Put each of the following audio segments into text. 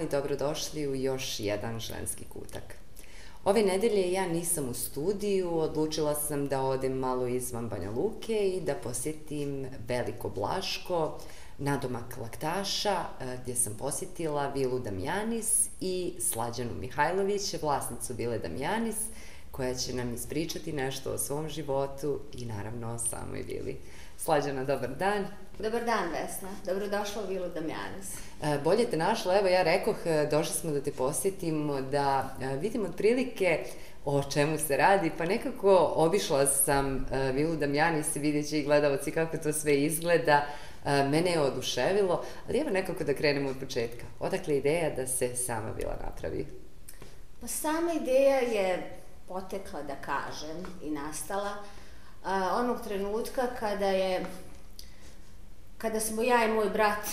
Dan i dobrodošli u još jedan ženski kutak. Ove nedelje ja nisam u studiju, odlučila sam da odem malo izvan Banja Luke i da posjetim Veliko Blaško, nadomak Laktaša, e, gdje sam posjetila Vilu Damjanis i Slađanu Mihajlović, vlasnicu Vile Damjanis, koja će nam ispričati nešto o svom životu i naravno o samoj Vili. Slađana, dobar dan. Dobar dan, Vesna. Dobrodošla u Vilu Damjanis. E, bolje te našla, evo ja rekoh, e, došli smo da te posjetimo, da e, vidimo otprilike o čemu se radi, pa nekako obišla sam Vilu Damjanis, vidjet će i gledalci kako to sve izgleda, mene je oduševilo, ali evo nekako da krenemo od početka. Odakle ideja da se sama Vila napravi? Pa sama ideja je potekla, da kažem, i nastala onog trenutka kada je kada smo ja i moj brat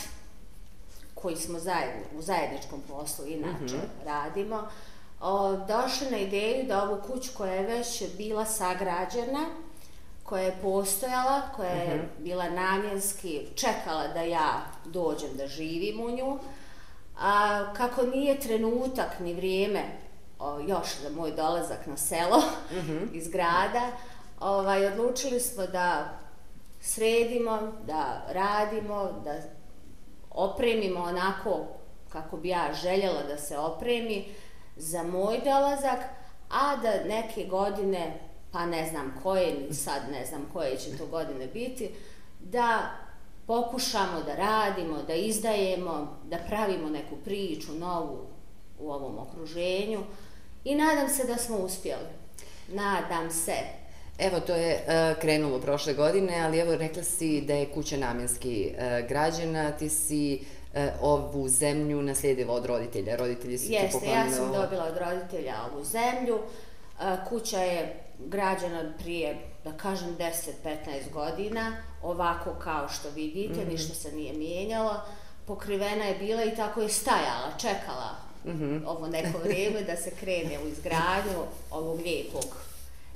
koji smo zajedno, u zajedničkom poslu inače mm -hmm. radimo, o, došli na ideju da ovu kuću koja je već bila sagrađena, koja je postojala, koja je mm -hmm. bila namjenski, čekala da ja dođem da živim u nju, a kako nije trenutak ni vrijeme o, još za moj dolazak na selo mm -hmm. iz grada, ovaj, odlučili smo da sredimo, da radimo, da opremimo onako kako bi ja željela da se opremi za moj dolazak, a da neke godine, pa ne znam koje, sad ne znam koje će to godine biti, da pokušamo da radimo, da izdajemo, da pravimo neku priču novu u ovom okruženju i nadam se da smo uspjeli. Nadam se. Evo, to je uh, krenulo prošle godine, ali evo, rekla si da je kuća namjenski uh, građena, ti si uh, ovu zemlju naslijedila od roditelja, roditelji su Jeste, ja sam dobila od roditelja ovu zemlju, kuća je građena prije, da kažem, 10-15 godina, ovako kao što vidite, mm -hmm. ništa se nije mijenjalo, pokrivena je bila i tako je stajala, čekala mm -hmm. ovo neko vrijeme da se krene u izgradnju ovog lijepog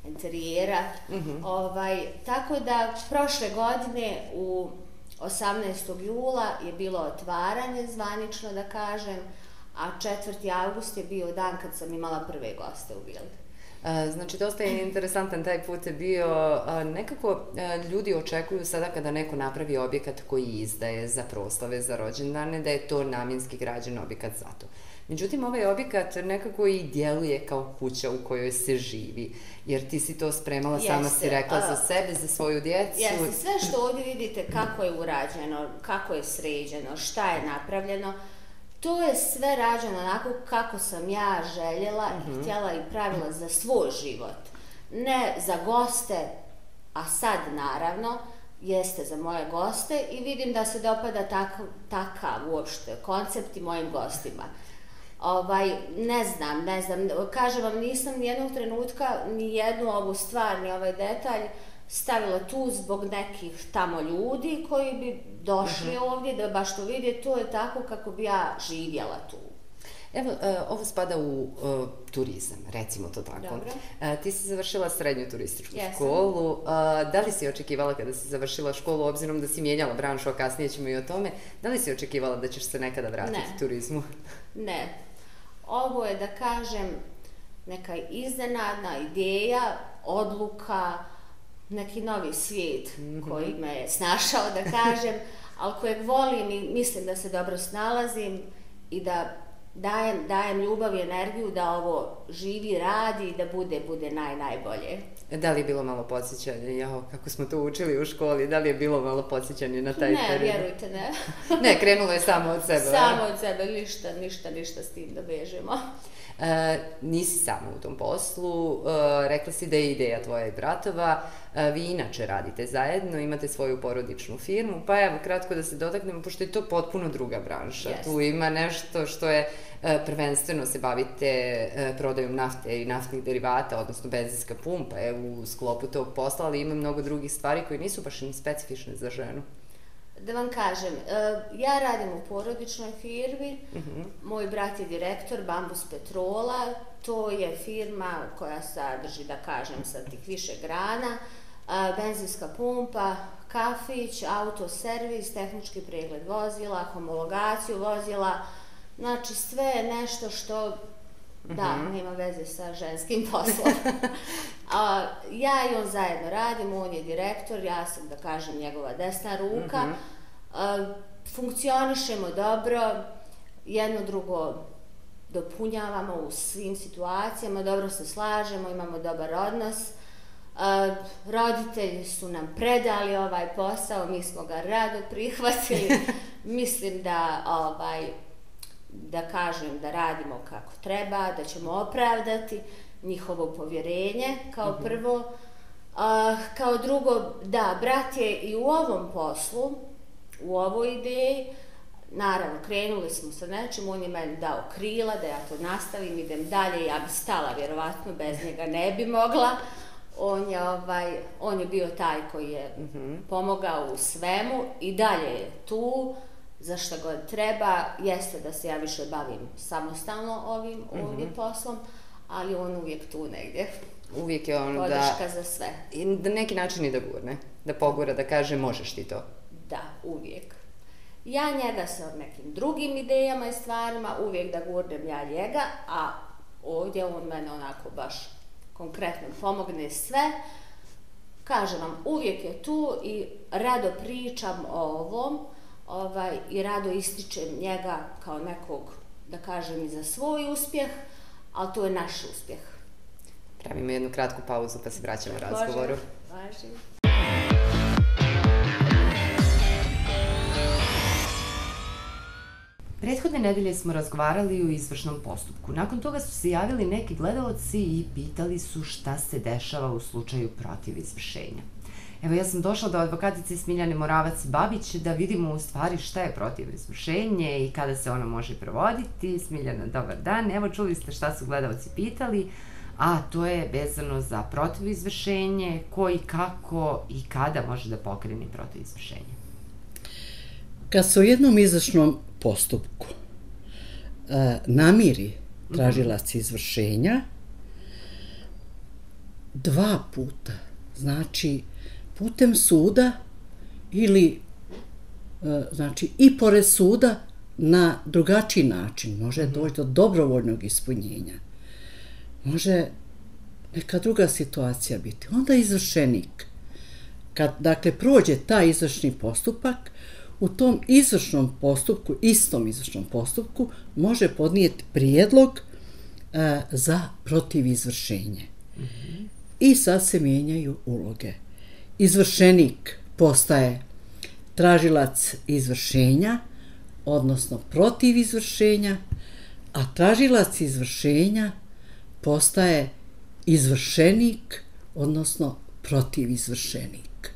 interijera. Mm -hmm. ovaj, tako da prošle godine u 18. jula je bilo otvaranje zvanično da kažem, a 4. august je bio dan kad sam imala prve goste u Bildu. E, znači, dosta je interesantan taj put je bio. Nekako e, ljudi očekuju sada kada neko napravi objekat koji izdaje za proslave, za rođendane, da je to namjenski građen objekat za to. Međutim, ovaj objekat nekako i djeluje kao kuća u kojoj se živi. Jer ti si to spremala, Jeste, sama si rekla, a, za sebe, za svoju djecu. Jeste, sve što ovdje vidite kako je urađeno, kako je sređeno, šta je napravljeno, to je sve rađeno onako kako sam ja željela uh -huh. i mhm. htjela i pravila za svoj život. Ne za goste, a sad naravno, jeste za moje goste i vidim da se dopada takav, takav uopšte koncept i mojim gostima. Ovaj, ne znam, ne znam, kažem vam, nisam ni jednog trenutka ni jednu ovu stvar, ni ovaj detalj stavila tu zbog nekih tamo ljudi koji bi došli uh mhm. -huh. ovdje da baš to vidje, to je tako kako bi ja živjela tu. Evo, uh, ovo spada u uh, turizam, recimo to tako. Dobro. Uh, ti si završila srednju turističku Jesam. školu. Uh, da li si očekivala kada si završila školu, obzirom da si mijenjala branšu, a kasnije ćemo i o tome, da li si očekivala da ćeš se nekada vratiti ne. turizmu? Ne, ovo je da kažem neka iznenadna ideja, odluka, neki novi svijet mm -hmm. koji me je snašao da kažem, ali kojeg volim i mislim da se dobro snalazim i da dajem, dajem ljubav i energiju da ovo živi, radi i da bude, bude naj, najbolje. Da li je bilo malo podsjećanje, jao, kako smo to učili u školi, da li je bilo malo podsjećanje na taj ne, period? Ne, vjerujte, ne. ne, krenulo je samo od sebe. Samo od sebe, ništa, ništa, ništa s tim da bežemo. E, nisi sama u tom poslu, e, rekla si da je ideja tvoja i bratova, e, vi inače radite zajedno, imate svoju porodičnu firmu, pa evo, kratko da se dotaknemo, pošto je to potpuno druga branša. Yes. Tu ima nešto što je e, prvenstveno se bavite e, prodajom nafte i naftnih derivata, odnosno benzinska pumpa je u sklopu tog posla, ali ima mnogo drugih stvari koje nisu baš ni specifične za ženu. Da vam kažem, e, ja radim u porodičnoj firmi, uh mhm. -huh. moj brat je direktor Bambus Petrola, to je firma koja sadrži, da kažem, sa tih više grana, e, benzinska pumpa, kafić, autoservis, tehnički pregled vozila, homologaciju vozila, Znači sve nešto što Da, mm -hmm. nema veze sa ženskim poslom. A, ja i on zajedno radimo, on je direktor, ja sam, da kažem, njegova desna ruka. Mm -hmm. A, funkcionišemo dobro, jedno drugo dopunjavamo u svim situacijama, dobro se slažemo, imamo dobar odnos. A, roditelji su nam predali ovaj posao, mi smo ga rado prihvatili. Mislim da ovaj, da kažem da radimo kako treba, da ćemo opravdati njihovo povjerenje kao mhm. prvo. A, kao drugo, da, brat je i u ovom poslu, u ovoj ideji, naravno, krenuli smo sa nečim, on je meni dao krila da ja to nastavim, idem dalje, ja bi stala, vjerovatno, bez njega ne bi mogla. On je, ovaj, on je bio taj koji je -hmm. pomogao u svemu i dalje je tu za što god treba, jeste da se ja više bavim samostalno ovim mm -hmm. ovdje poslom, ali on uvijek tu negdje. Uvijek je on Podrška da... za sve. I da neki način i da gurne, da pogura, da kaže možeš ti to. Da, uvijek. Ja njega sa nekim drugim idejama i stvarima, uvijek da gurnem ja njega, a ovdje on mene onako baš konkretno pomogne sve. Kažem vam, uvijek je tu i rado pričam o ovom, ovaj, i rado ističem njega kao nekog, da kažem, i za svoj uspjeh, ali to je naš uspjeh. Pravimo jednu kratku pauzu pa se vraćamo u razgovoru. Važi. Prethodne nedelje smo razgovarali o izvršnom postupku. Nakon toga su se javili neki gledalci i pitali su šta se dešava u slučaju protiv izvršenja. Evo, ja sam došla do advokatice Smiljane Moravac-Babić da vidimo u stvari šta je protiv izvršenje i kada se ono može provoditi. Smiljana, dobar dan. Evo, čuli ste šta su gledalci pitali, a to je vezano za protiv izvršenje, koji, kako i kada može da pokreni protiv izvršenje. Kad se u jednom izvršnom postupku e, namiri tražilac izvršenja, dva puta, znači putem suda ili e, znači i pored suda na drugačiji način može mhm. doći do dobrovoljnog ispunjenja. Može neka druga situacija biti. Onda izvršenik, kad dakle prođe taj izvršni postupak, u tom izvršnom postupku, istom izvršnom postupku, može podnijeti prijedlog e, za protiv izvršenje. Mm -hmm. I sad se mijenjaju uloge izvršenik postaje tražilac izvršenja, odnosno protiv izvršenja, a tražilac izvršenja postaje izvršenik, odnosno protiv izvršenik.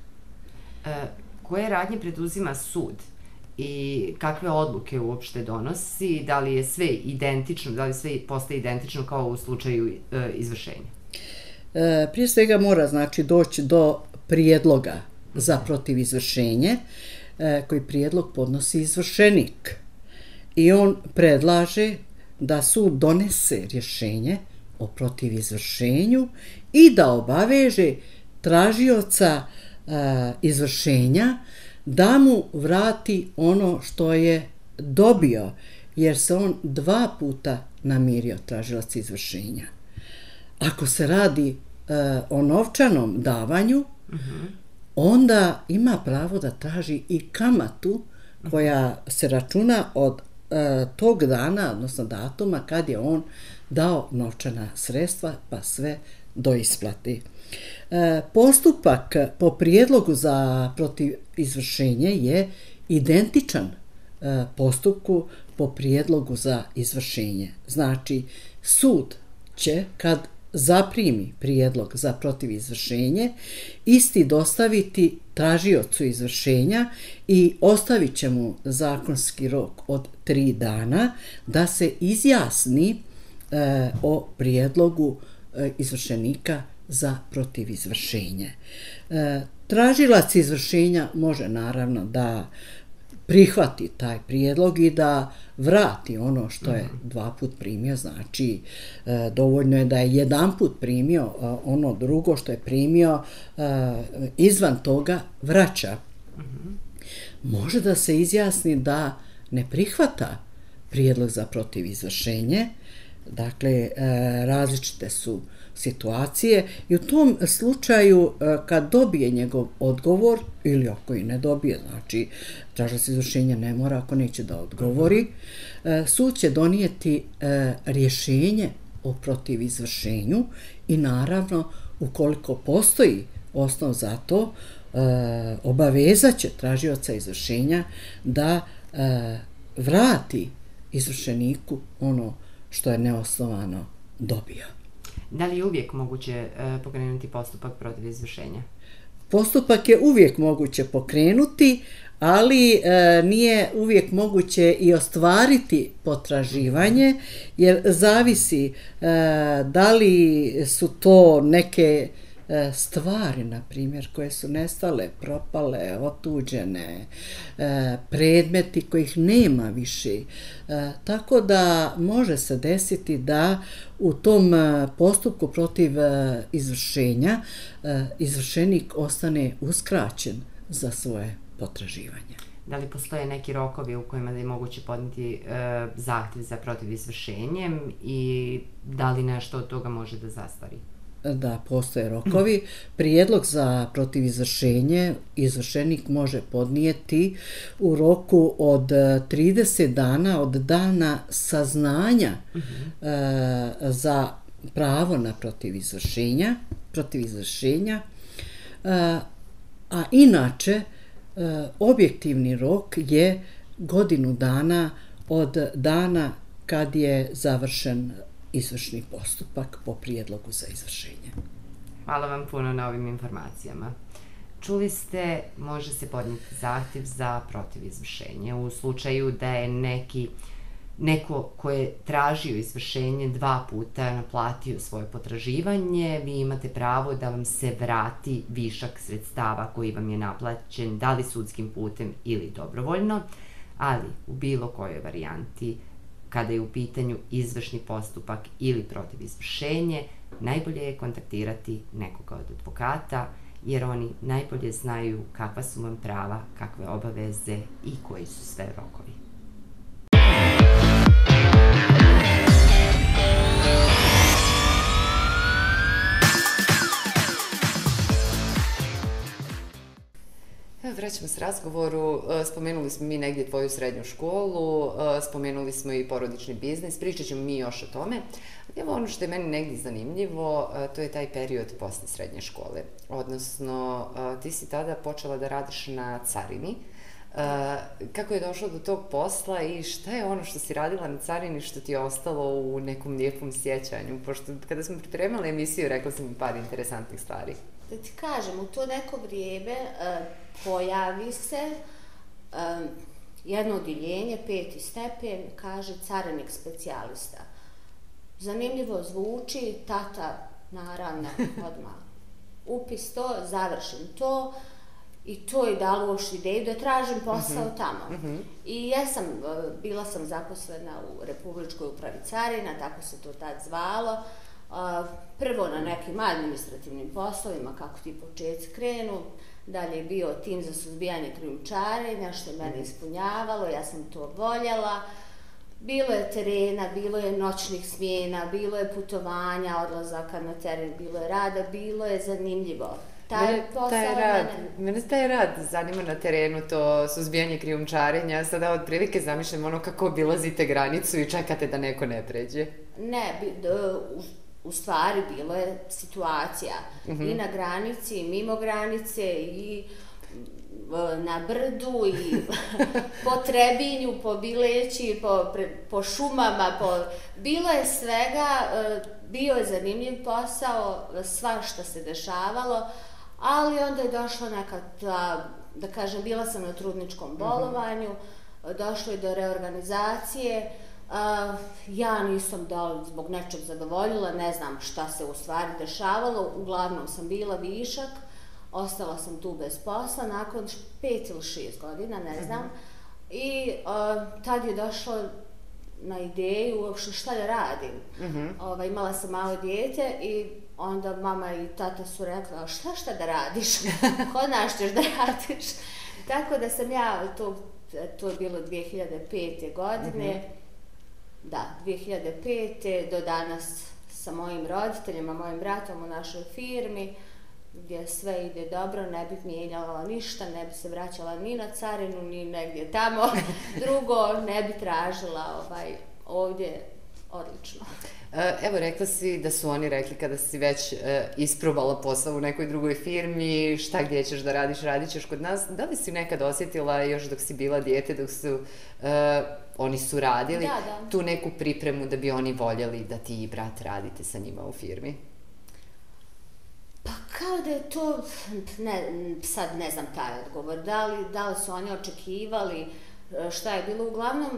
E, koje radnje preduzima sud i kakve odluke uopšte donosi, da li je sve identično, da li sve postaje identično kao u slučaju e, izvršenja? E, prije svega mora znači doći do prijedloga za protiv izvršenje, e, koji prijedlog podnosi izvršenik. I on predlaže da sud donese rješenje o protiv izvršenju i da obaveže tražioca e, izvršenja da mu vrati ono što je dobio, jer se on dva puta namirio tražilac izvršenja. Ako se radi e, o novčanom davanju, Mhm. onda ima pravo da traži i kamatu koja se računa od e, tog dana, odnosno datuma kad je on dao novčana sredstva pa sve do isplati. E, postupak po prijedlogu za protiv izvršenje je identičan e, postupku po prijedlogu za izvršenje. Znači, sud će, kad zaprimi prijedlog za protiv izvršenje, isti dostaviti tražiocu izvršenja i ostavit će mu zakonski rok od tri dana da se izjasni e, o prijedlogu e, izvršenika za protiv izvršenje. E, tražilac izvršenja može naravno da prihvati taj prijedlog i da vrati ono što je mhm. dva put primio, znači e, dovoljno je da je jedan put primio e, ono drugo što je primio e, izvan toga vraća. Mhm. Može da se izjasni da ne prihvata prijedlog za protiv izvršenje. Dakle, različite su situacije i u tom slučaju e, kad dobije njegov odgovor ili ako i ne dobije, znači tražilac izvršenja ne mora ako neće da odgovori, e, sud će donijeti e, rješenje o protiv izvršenju i naravno ukoliko postoji osnov za to, obavezat će tražioca izvršenja da vrati izvršeniku ono što je neosnovano dobio. Da li je uvijek moguće e, pokrenuti postupak protiv izvršenja? Postupak je uvijek moguće pokrenuti, ali e, nije uvijek moguće i ostvariti potraživanje, jer zavisi e, da li su to neke E, E, stvari, na primjer, koje su nestale, propale, otuđene, e, predmeti kojih nema više. E, tako da može se desiti da u tom postupku protiv izvršenja izvršenik ostane uskraćen za svoje potraživanje. Da li postoje neki rokovi u kojima je moguće podniti zahtjev za protiv izvršenjem i da li nešto od toga može da zastari? Da postoje rokovi. Prijedlog za protivizvršenje izvršenik može podnijeti u roku od 30 e, dana od dana saznanja uh -huh. e, za pravo na protivizvršenja, protivizvršenja. E, a inače, e, objektivni rok je godinu dana od dana kad je završen izvršni postupak po prijedlogu za izvršenje. Hvala vam puno na ovim informacijama. Čuli ste, može se podnijeti zahtjev za protiv izvršenje u slučaju da je neki neko ko je tražio izvršenje dva puta naplatio svoje potraživanje, vi imate pravo da vam se vrati višak sredstava koji vam je naplaćen, da li sudskim putem ili dobrovoljno, ali u bilo kojoj varijanti kada je u pitanju izvršni postupak ili protiv izvršenje, najbolje je kontaktirati nekoga od advokata, jer oni najbolje znaju kakva su vam prava, kakve obaveze i koji su sve rokovi. Vraćamo se razgovoru. E, spomenuli smo mi negdje tvoju srednju školu, e, spomenuli smo i porodični biznis, pričat ćemo mi još o tome. Evo ono što je meni negdje zanimljivo, e, to je taj period posle srednje škole. Odnosno, ti si tada počela da radiš na carini. Kako je došlo do tog posla i šta je ono što si radila na carini što ti je ostalo u nekom lijepom sjećanju? Pošto kada smo pripremali emisiju, rekla sam mi par interesantnih stvari. Da ti kažem, u to neko vrijeme pojavi se um, jedno odjeljenje, peti stepen, kaže carinik specijalista. Zanimljivo zvuči, tata, naravno, odmah. Upis to, završim to i to je dalo još ideju da tražim posao -hmm. tamo. -hmm. I ja sam, e, bila sam zaposlena u Republičkoj upravi carina, tako se to tad zvalo. Prvo na nekim administrativnim poslovima, kako ti početci krenu, dalje je bio tim za suzbijanje krijumčarenja, što je mene ispunjavalo, ja sam to voljela. Bilo je terena, bilo je noćnih smjena, bilo je putovanja, odlazaka na teren, bilo je rada, bilo je zanimljivo. Taj mene, posao taj rad, mene... mene taj rad zanima na terenu, to suzbijanje krijumčarenja. Sada od prilike zamišljam ono kako obilazite granicu i čekate da neko ne pređe. Ne, do, u stvari bilo je situacija mm -hmm. i na granici, i mimo granice, i na brdu, i po trebinju, po bileći, po, pre, po šumama, po... bilo je svega, e, bio je zanimljiv posao, sva što se dešavalo, ali onda je došla neka ta, da kažem, bila sam na trudničkom mhm. bolovanju, došlo je do reorganizacije, Uh, ja nisam da zbog nečeg zadovoljila, ne znam šta se u stvari dešavalo, uglavnom sam bila višak, ostala sam tu bez posla nakon pet ili šest godina, ne znam. Mm -hmm. I uh, tad je došlo na ideju uopšte šta da radim. Mm -hmm. Ova, imala sam malo dijete i onda mama i tata su rekla šta šta da radiš, ko znaš ćeš da radiš. Tako da sam ja, to, to je bilo 2005. godine, mm -hmm Da, 2005. do danas sa mojim roditeljima, mojim bratom u našoj firmi, gdje sve ide dobro, ne bih mijenjala ništa, ne bi se vraćala ni na carinu, ni negdje tamo. Drugo, ne bi tražila ovaj, ovdje odlično. E, evo, rekla si da su oni rekli kada si već e, isprobala posao u nekoj drugoj firmi, šta gdje ćeš da radiš, radit ćeš kod nas. Da li si nekad osjetila još dok si bila dijete, dok su e, oni su radili Da, da. tu neku pripremu da bi oni voljeli da ti i brat radite sa njima u firmi? Pa kao da je to, ne, sad ne znam taj odgovor, da li, da li su oni očekivali e, šta je bilo, uglavnom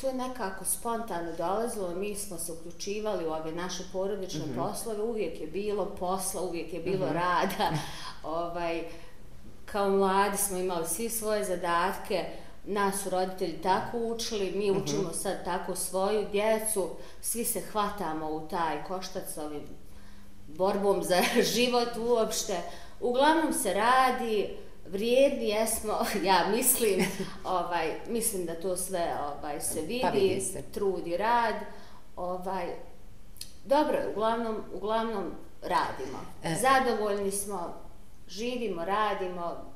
to je nekako spontano dolazilo, mi smo se uključivali u ove naše porodične mm -hmm. poslove, uvijek je bilo posla, uvijek je bilo mm -hmm. rada, ovaj, kao mladi smo imali svi svoje zadatke, nas su roditelji tako učili, mi učimo mm -hmm. sad tako svoju djecu, svi se hvatamo u taj koštac ovim borbom za život uopšte. Uglavnom se radi, vrijedni jesmo, ja mislim, ovaj, mislim da to sve ovaj, se vidi, pa vidi se. trud i rad. Ovaj, dobro uglavnom, uglavnom radimo. E. Zadovoljni smo, živimo, radimo,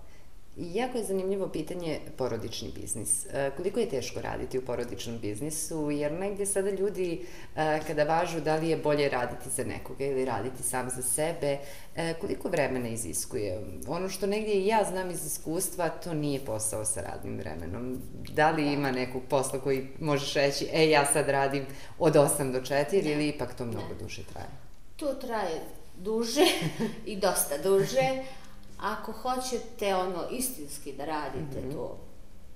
Jako je zanimljivo pitanje porodični biznis. E, koliko je teško raditi u porodičnom biznisu, jer negdje sada ljudi e, kada važu da li je bolje raditi za nekoga ili raditi sam za sebe, e, koliko vremena iziskuje? Ono što negdje i ja znam iz iskustva, to nije posao sa radnim vremenom. Da li ima nekog posla koji možeš reći, e, ja sad radim od 8 do 4 ne. ili ipak to mnogo ne. duže traje? To traje duže i dosta duže. Ako hoćete ono istinski da radite mm -hmm. to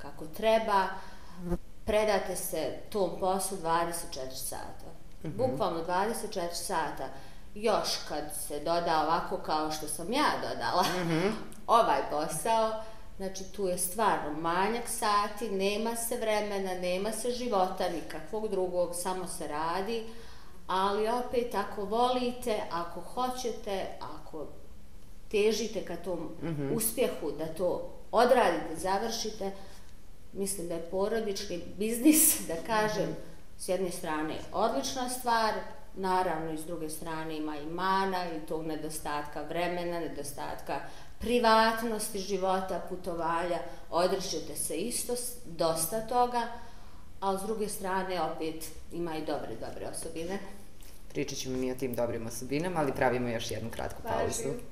kako treba, predate se tom poslu 24 sata. Mm -hmm. Bukvalno 24 sata. Još kad se doda ovako kao što sam ja dodala mm -hmm. ovaj posao, znači tu je stvarno manjak sati, nema se vremena, nema se života, nikakvog drugog, samo se radi. Ali opet, ako volite, ako hoćete, ako težite ka tom mm -hmm. uspjehu, da to odradite, završite, mislim da je porodični biznis, da kažem, mm -hmm. s jedne strane odlična stvar, naravno i s druge strane ima i mana i tog nedostatka vremena, nedostatka privatnosti života, putovalja, odrećete se isto, dosta toga, a s druge strane opet ima i dobre, dobre osobine. Pričat ćemo mi o tim dobrim osobinama, ali pravimo još jednu kratku pauzu. Važi.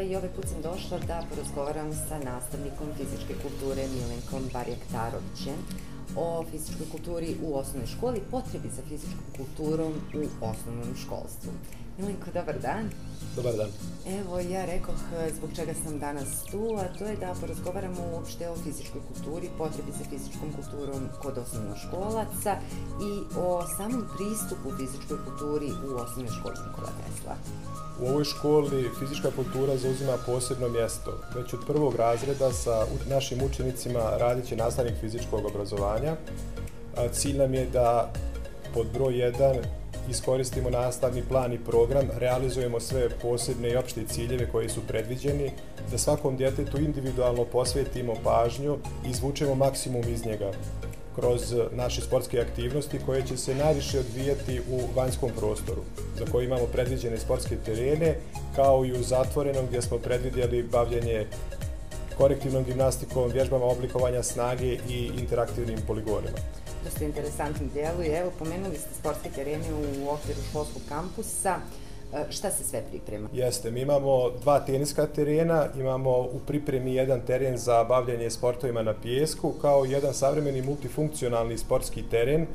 Tesla i ovaj put sam došla da porazgovaram sa nastavnikom fizičke kulture Milenkom Barjektarovićem o fizičkoj kulturi u osnovnoj školi, potrebi za fizičkom kulturom u osnovnom školstvu. Milenko, dobar dan. Dobar dan. Evo, ja rekoh zbog čega sam danas tu, a to je da porazgovaramo uopšte o fizičkoj kulturi, potrebi za fizičkom kulturom kod osnovnoškolaca i o samom pristupu fizičkoj kulturi u osnovnoj školi Nikola Tesla. U ovoj školi fizička kultura zauzima posebno mjesto. Već od prvog razreda sa našim učenicima radit će nastavnik fizičkog obrazovanja. Cilj nam je da pod broj 1 iskoristimo nastavni plan i program, realizujemo sve posebne i opšte ciljeve koji su predviđeni, da svakom djetetu individualno posvetimo pažnju i izvučemo maksimum iz njega kroz naše sportske aktivnosti koje će se najviše odvijati u vanjskom prostoru, za koje imamo predviđene sportske terene, kao i u zatvorenom gdje smo predvidjeli bavljanje korektivnom gimnastikom, vježbama oblikovanja snage i interaktivnim poligonima. Dosta interesantno dijelu i evo pomenuli ste sportske terene u okviru školskog kampusa. E, šta se sve priprema? Jeste, mi imamo dva teniska terena, imamo u pripremi jedan teren za bavljanje sportovima na pijesku, kao jedan savremeni multifunkcionalni sportski teren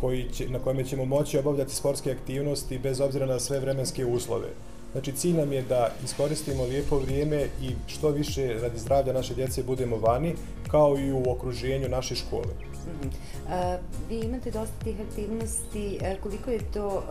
koji će, na kojem ćemo moći obavljati sportske aktivnosti bez obzira na sve vremenske uslove. Znači, cilj nam je da iskoristimo lijepo vrijeme i što više radi zdravlja naše djece budemo vani, kao i u okruženju naše škole. Mm -hmm. vi imate dosta tih aktivnosti, koliko je to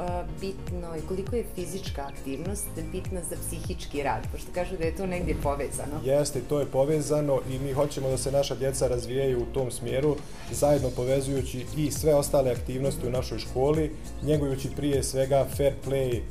bitno i koliko je fizička aktivnost bitna za psihički rad, pošto kažu da je to negdje povezano? Jeste, to je povezano i mi hoćemo da se naša djeca razvijaju u tom smjeru, zajedno povezujući i sve ostale aktivnosti u našoj školi, njegujući prije svega fair play,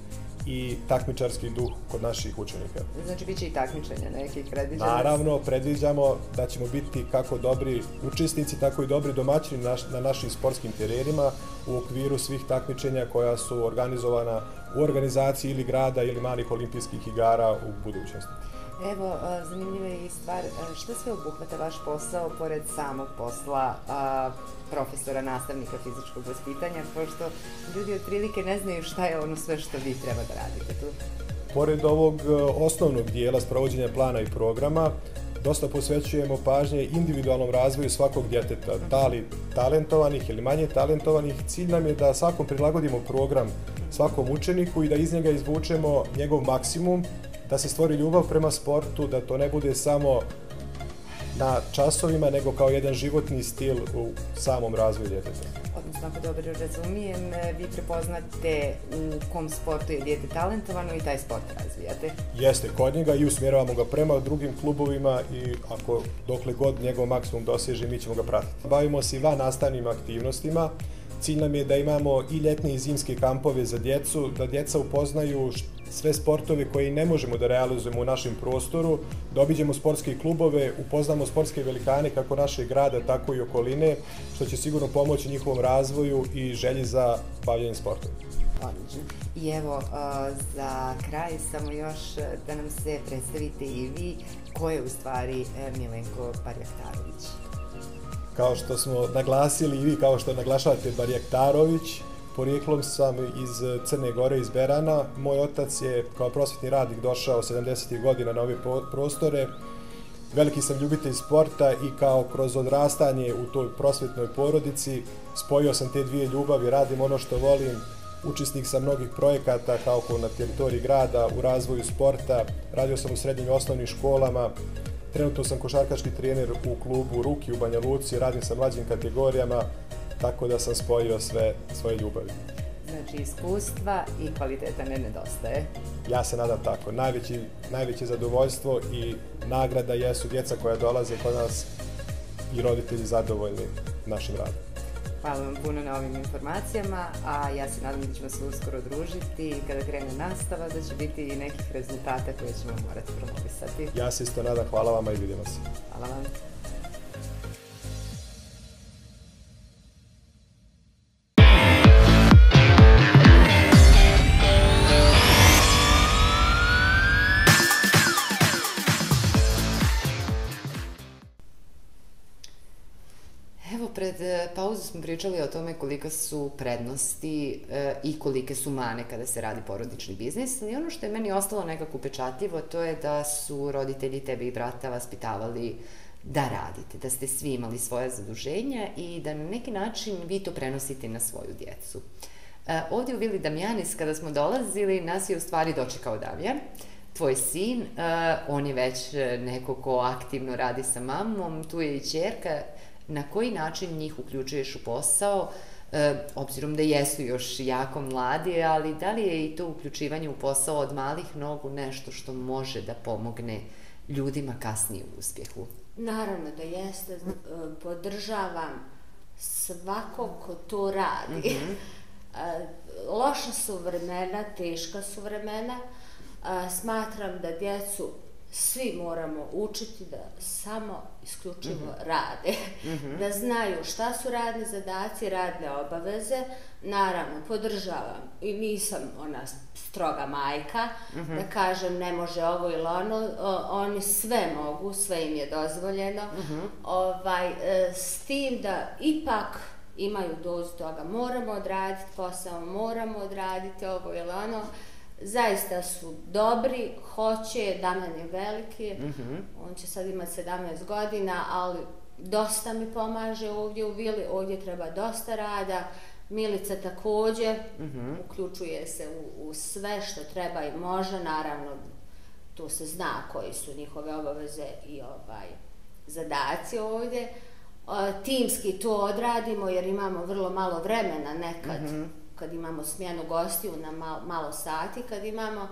i takmičarski duh kod naših učenika. Znači, bit će i takmičenja nekih predviđena? Naravno, predviđamo da ćemo biti kako dobri učesnici, tako i dobri domaćini na, na našim sportskim terenima u okviru svih takmičenja koja su organizovana u organizaciji ili grada ili malih olimpijskih igara u budućnosti. Evo, zanimljiva je i stvar, što sve obuhvata vaš posao pored samog posla a, profesora, nastavnika fizičkog vaspitanja, pošto ljudi otprilike ne znaju šta je ono sve što vi treba da radite tu? Pored ovog osnovnog dijela sprovođenja plana i programa, dosta posvećujemo pažnje individualnom razvoju svakog djeteta, da li talentovanih ili manje talentovanih. Cilj nam je da svakom prilagodimo program svakom učeniku i da iz njega izvučemo njegov maksimum da se stvori ljubav prema sportu, da to ne bude samo na časovima, nego kao jedan životni stil u samom razvoju djeteta. Odnosno, ako dobro razumijem, vi prepoznate u kom sportu je djete talentovano i taj sport razvijate? Jeste, kod njega i usmjeravamo ga prema drugim klubovima i ako dokle god njegov maksimum doseže, mi ćemo ga pratiti. Bavimo se i van nastavnim aktivnostima, Cilj nam je da imamo i ljetne i zimske kampove za djecu, da djeca upoznaju sve sportove koje ne možemo da realizujemo u našem prostoru, da obiđemo sportske klubove, upoznamo sportske velikane kako naše grada, tako i okoline, što će sigurno pomoći njihovom razvoju i želji za bavljanje sportom. Odlično. I evo, za kraj samo još da nam se predstavite i vi ko je u stvari e, Milenko Parjaktarović. Kao što smo naglasili i vi, kao što naglašavate Barjaktarović, Porijeklom sam iz Crne Gore, iz Berana. Moj otac je kao prosvetni radnik došao 70. godina na ove prostore. Veliki sam ljubitelj sporta i kao kroz odrastanje u toj prosvetnoj porodici spojio sam te dvije ljubavi, radim ono što volim, učesnik sam mnogih projekata kao ko na teritoriji grada u razvoju sporta, radio sam u srednjim i osnovnim školama, trenutno sam košarkaški trener u klubu Ruki u Banja Luci, radim sa mlađim kategorijama, tako da sam spojio sve svoje ljubavi. Znači, iskustva i kvaliteta ne nedostaje. Ja se nadam tako. Najveći, najveće zadovoljstvo i nagrada jesu djeca koja dolaze kod nas i roditelji zadovoljni našim radom. Hvala vam puno na ovim informacijama, a ja se nadam da ćemo se uskoro družiti i kada krene nastava da će biti i nekih rezultata koje ćemo morati promovisati. Ja se isto nadam, hvala vama i vidimo se. Hvala vam. Pred e, pauzu smo pričali o tome kolika su prednosti e, i kolike su mane kada se radi porodični biznis. I ono što je meni ostalo nekako upečatljivo, to je da su roditelji tebe i brata vaspitavali da radite, da ste svi imali svoje zaduženja i da na neki način vi to prenosite na svoju djecu. E, ovdje u Vili Damjanis, kada smo dolazili, nas je u stvari dočekao Damjan, tvoj sin, uh, on je već neko ko aktivno radi sa mamom, tu je i čerka, na koji način njih uključuješ u posao, e, obzirom da jesu još jako mladi, ali da li je i to uključivanje u posao od malih nogu nešto što može da pomogne ljudima kasnije u uspjehu? Naravno da jeste, e, podržavam svako ko to radi. Mm -hmm. Loša su vremena, teška su vremena. Smatram da djecu svi moramo učiti da samo isključivo mm -hmm. rade, mm -hmm. da znaju šta su radne zadaci, radne obaveze. Naravno, podržavam i nisam ona stroga majka mm -hmm. da kažem ne može ovo ili ono, o, oni sve mogu, sve im je dozvoljeno. Mm -hmm. ovaj, e, s tim da ipak imaju dozu toga, moramo odraditi posao, moramo odraditi ovo ili ono, zaista su dobri, hoće, Damjan je veliki, mm -hmm. on će sad imati 17 godina, ali dosta mi pomaže ovdje u Vili, ovdje treba dosta rada, Milica također uključuje se u, u sve što treba i može, naravno tu se zna koji su njihove obaveze i ovaj zadaci ovdje. E, timski to odradimo jer imamo vrlo malo vremena nekad, kad imamo smjenu gostiju na malo, malo sati, kad imamo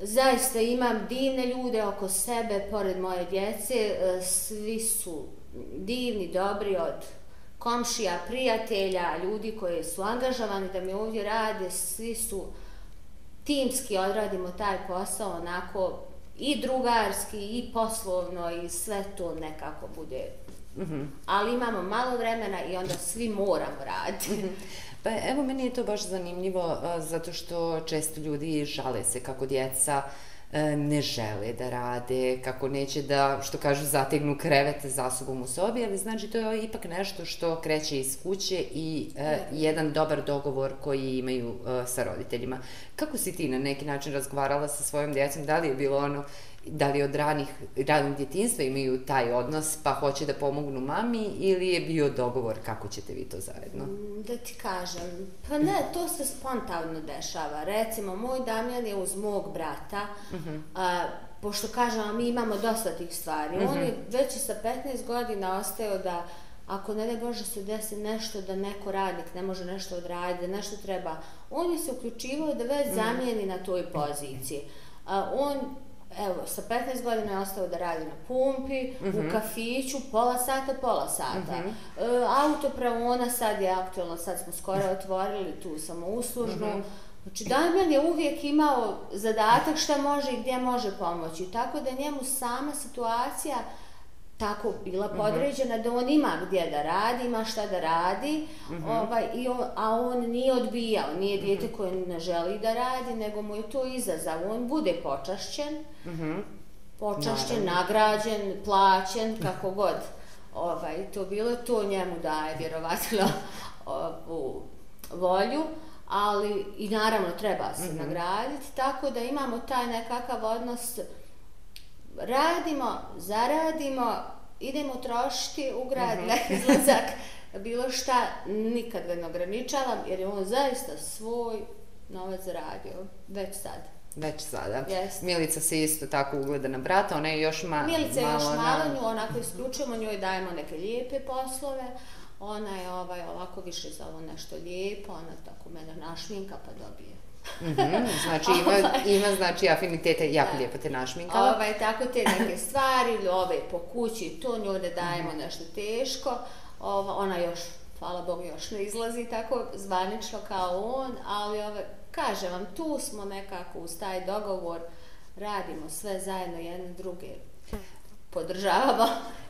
Zaista imam divne ljude oko sebe, pored moje djece, e, svi su divni, dobri od komšija, prijatelja, ljudi koji su angažovani da mi ovdje rade, svi su timski odradimo taj posao onako i drugarski i poslovno i sve to nekako bude. Mm -hmm. Ali imamo malo vremena i onda svi moramo raditi. Pa evo, meni je to baš zanimljivo e, zato što često ljudi žale se kako djeca e, ne žele da rade, kako neće da, što kažu, zategnu krevet za sobom u sobi, ali znači to je ipak nešto što kreće iz kuće i e, jedan dobar dogovor koji imaju e, sa roditeljima. Kako si ti na neki način razgovarala sa svojom djecom? Da li je bilo ono, da li od ranih, ranih djetinstva imaju taj odnos pa hoće da pomognu mami ili je bio dogovor kako ćete vi to zajedno? Mm, da ti kažem, pa ne, to se spontavno dešava. Recimo, moj Damjan je uz mog brata, uh mhm. -huh. a, pošto kažem, mi imamo dosta tih stvari. Uh -huh. On je mhm. već sa 15 godina ostao da ako ne ne Bože se desi nešto da neko radnik ne može nešto odraditi, da nešto treba, on je se uključivao da već mhm. zamijeni na toj poziciji. A, on evo, sa 15 godina je ostao da radi na pumpi, mm -hmm. u mhm. kafiću, pola sata, pola sata. Mm -hmm. e, auto pravona sad je aktualno, sad smo skoro otvorili tu samouslužnu. Mm -hmm. Znači, Damjan je uvijek imao zadatak šta može i gdje može pomoći. Tako da njemu sama situacija tako bila mhm. podređena uh -huh. da on ima gdje da radi, ima šta da radi, uh mhm. -huh. ovaj, i on, a on nije odbijao, nije dijete uh -huh. koje ne želi da radi, nego mu je to izazav. On bude počašćen, uh -huh. počašćen, Naravno. nagrađen, plaćen, kako god. Ovaj, to bilo, to njemu daje vjerovatno u volju, ali i naravno treba se uh -huh. nagraditi, tako da imamo taj nekakav odnos radimo, zaradimo, idemo trošiti u grad, mm -hmm. izlazak, bilo šta, nikad ga ne ograničavam, jer je on zaista svoj novac zaradio, već sad. Već sada. Yes. Milica se isto tako ugleda na brata, ona je još ma Milica malo... Milica je još malo, na... nju onako isključujemo, njoj dajemo neke lijepe poslove, ona je ovaj, ovako više za ovo nešto lijepo, ona tako mene našminka pa dobije Mm -hmm, znači ima, ovaj. ima znači afinitete, jako da. lijepo te našminkala. Ovaj, tako te neke stvari, ove po kući, to nju da dajemo mm -hmm. nešto teško. Ova, ona još, hvala Bogu, još ne izlazi tako zvanično kao on, ali ove, kažem vam, tu smo nekako uz taj dogovor, radimo sve zajedno jedne druge podržavamo.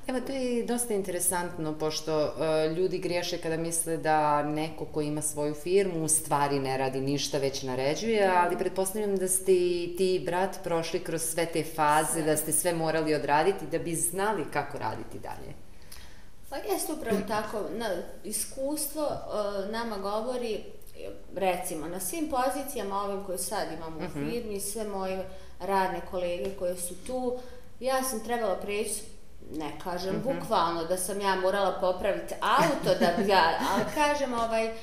Evo, to je dosta interesantno, pošto uh, ljudi griješe kada misle da neko ko ima svoju firmu u stvari ne radi ništa, već naređuje, ali pretpostavljam da ste i ti brat prošli kroz sve te faze, sve. da ste sve morali odraditi da bi znali kako raditi dalje. Pa jeste upravo tako. Na, iskustvo uh, nama govori, recimo, na svim pozicijama ovim koje sad imamo u mhm. firmi, uh -huh. sve moje radne kolege koje su tu, ja sam trebala preći ne kažem mm -hmm. bukvalno da sam ja morala popraviti auto da bi ja, ali kažem ovaj,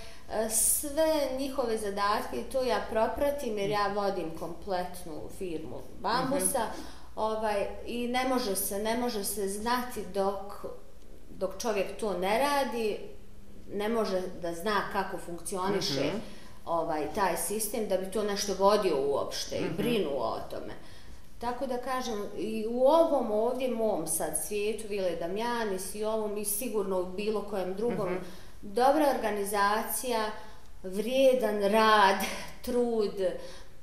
sve njihove zadatke to ja propratim jer ja vodim kompletnu firmu bambusa mm -hmm. ovaj, i ne može se, ne može se znati dok, dok čovjek to ne radi, ne može da zna kako funkcioniše mm -hmm. ovaj, taj sistem da bi to nešto vodio uopšte mm -hmm. i mhm. brinuo o tome. Tako da kažem, i u ovom ovdje mom sad svijetu, Vile Damjanis i ovom i sigurno u bilo kojem drugom, mm -hmm. dobra organizacija, vrijedan rad, trud,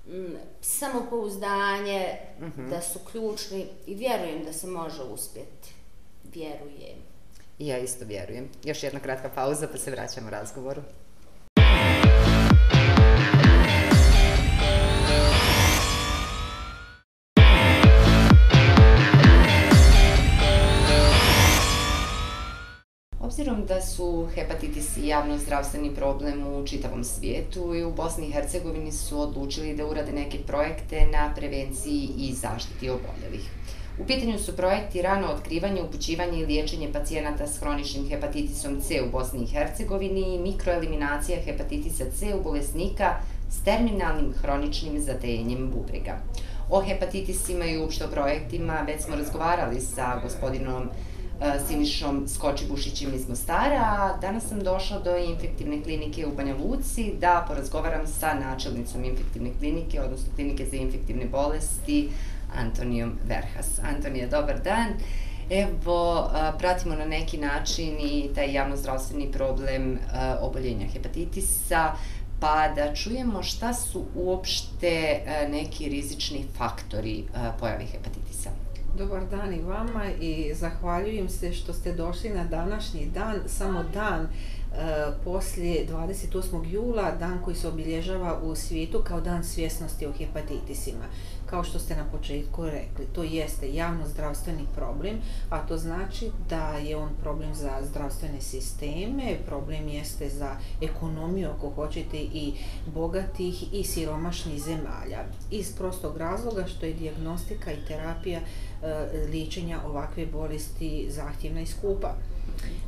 m, samopouzdanje, mm -hmm. da su ključni i vjerujem da se može uspjeti. Vjerujem. Ja isto vjerujem. Još jedna kratka pauza pa se vraćamo razgovoru. Obzirom da su hepatitis i javno zdravstveni problem u čitavom svijetu i u Bosni i Hercegovini su odlučili da urade neke projekte na prevenciji i zaštiti oboljelih. U pitanju su projekti rano otkrivanje, upućivanje i liječenje pacijenata s hroničnim hepatitisom C u Bosni i Hercegovini i mikroeliminacija hepatitisa C u bolesnika s terminalnim hroničnim zatejenjem bubrega. O hepatitisima i uopšte o projektima već smo razgovarali sa gospodinom E, Sinišom Skočibušićem iz Mostara, a danas sam došla do infektivne klinike u Banja Luci da porazgovaram sa načelnicom infektivne klinike, odnosno klinike za infektivne bolesti, Antonijom Verhas. Antonija, dobar dan. Evo, e, pratimo na neki način i taj javnozdravstveni problem e, oboljenja hepatitisa, pa da čujemo šta su uopšte neki rizični faktori pojave hepatitisa. Dobar dan i vama i zahvaljujem se što ste došli na današnji dan, samo dan E, poslije 28. jula, dan koji se obilježava u svijetu kao dan svjesnosti o hepatitisima kao što ste na početku rekli, to jeste javno zdravstveni problem, a to znači da je on problem za zdravstvene sisteme, problem jeste za ekonomiju, ako hoćete, i bogatih i siromašnih zemalja. Iz prostog razloga što je diagnostika i terapija e, liječenja ovakve bolesti zahtjevna i skupa.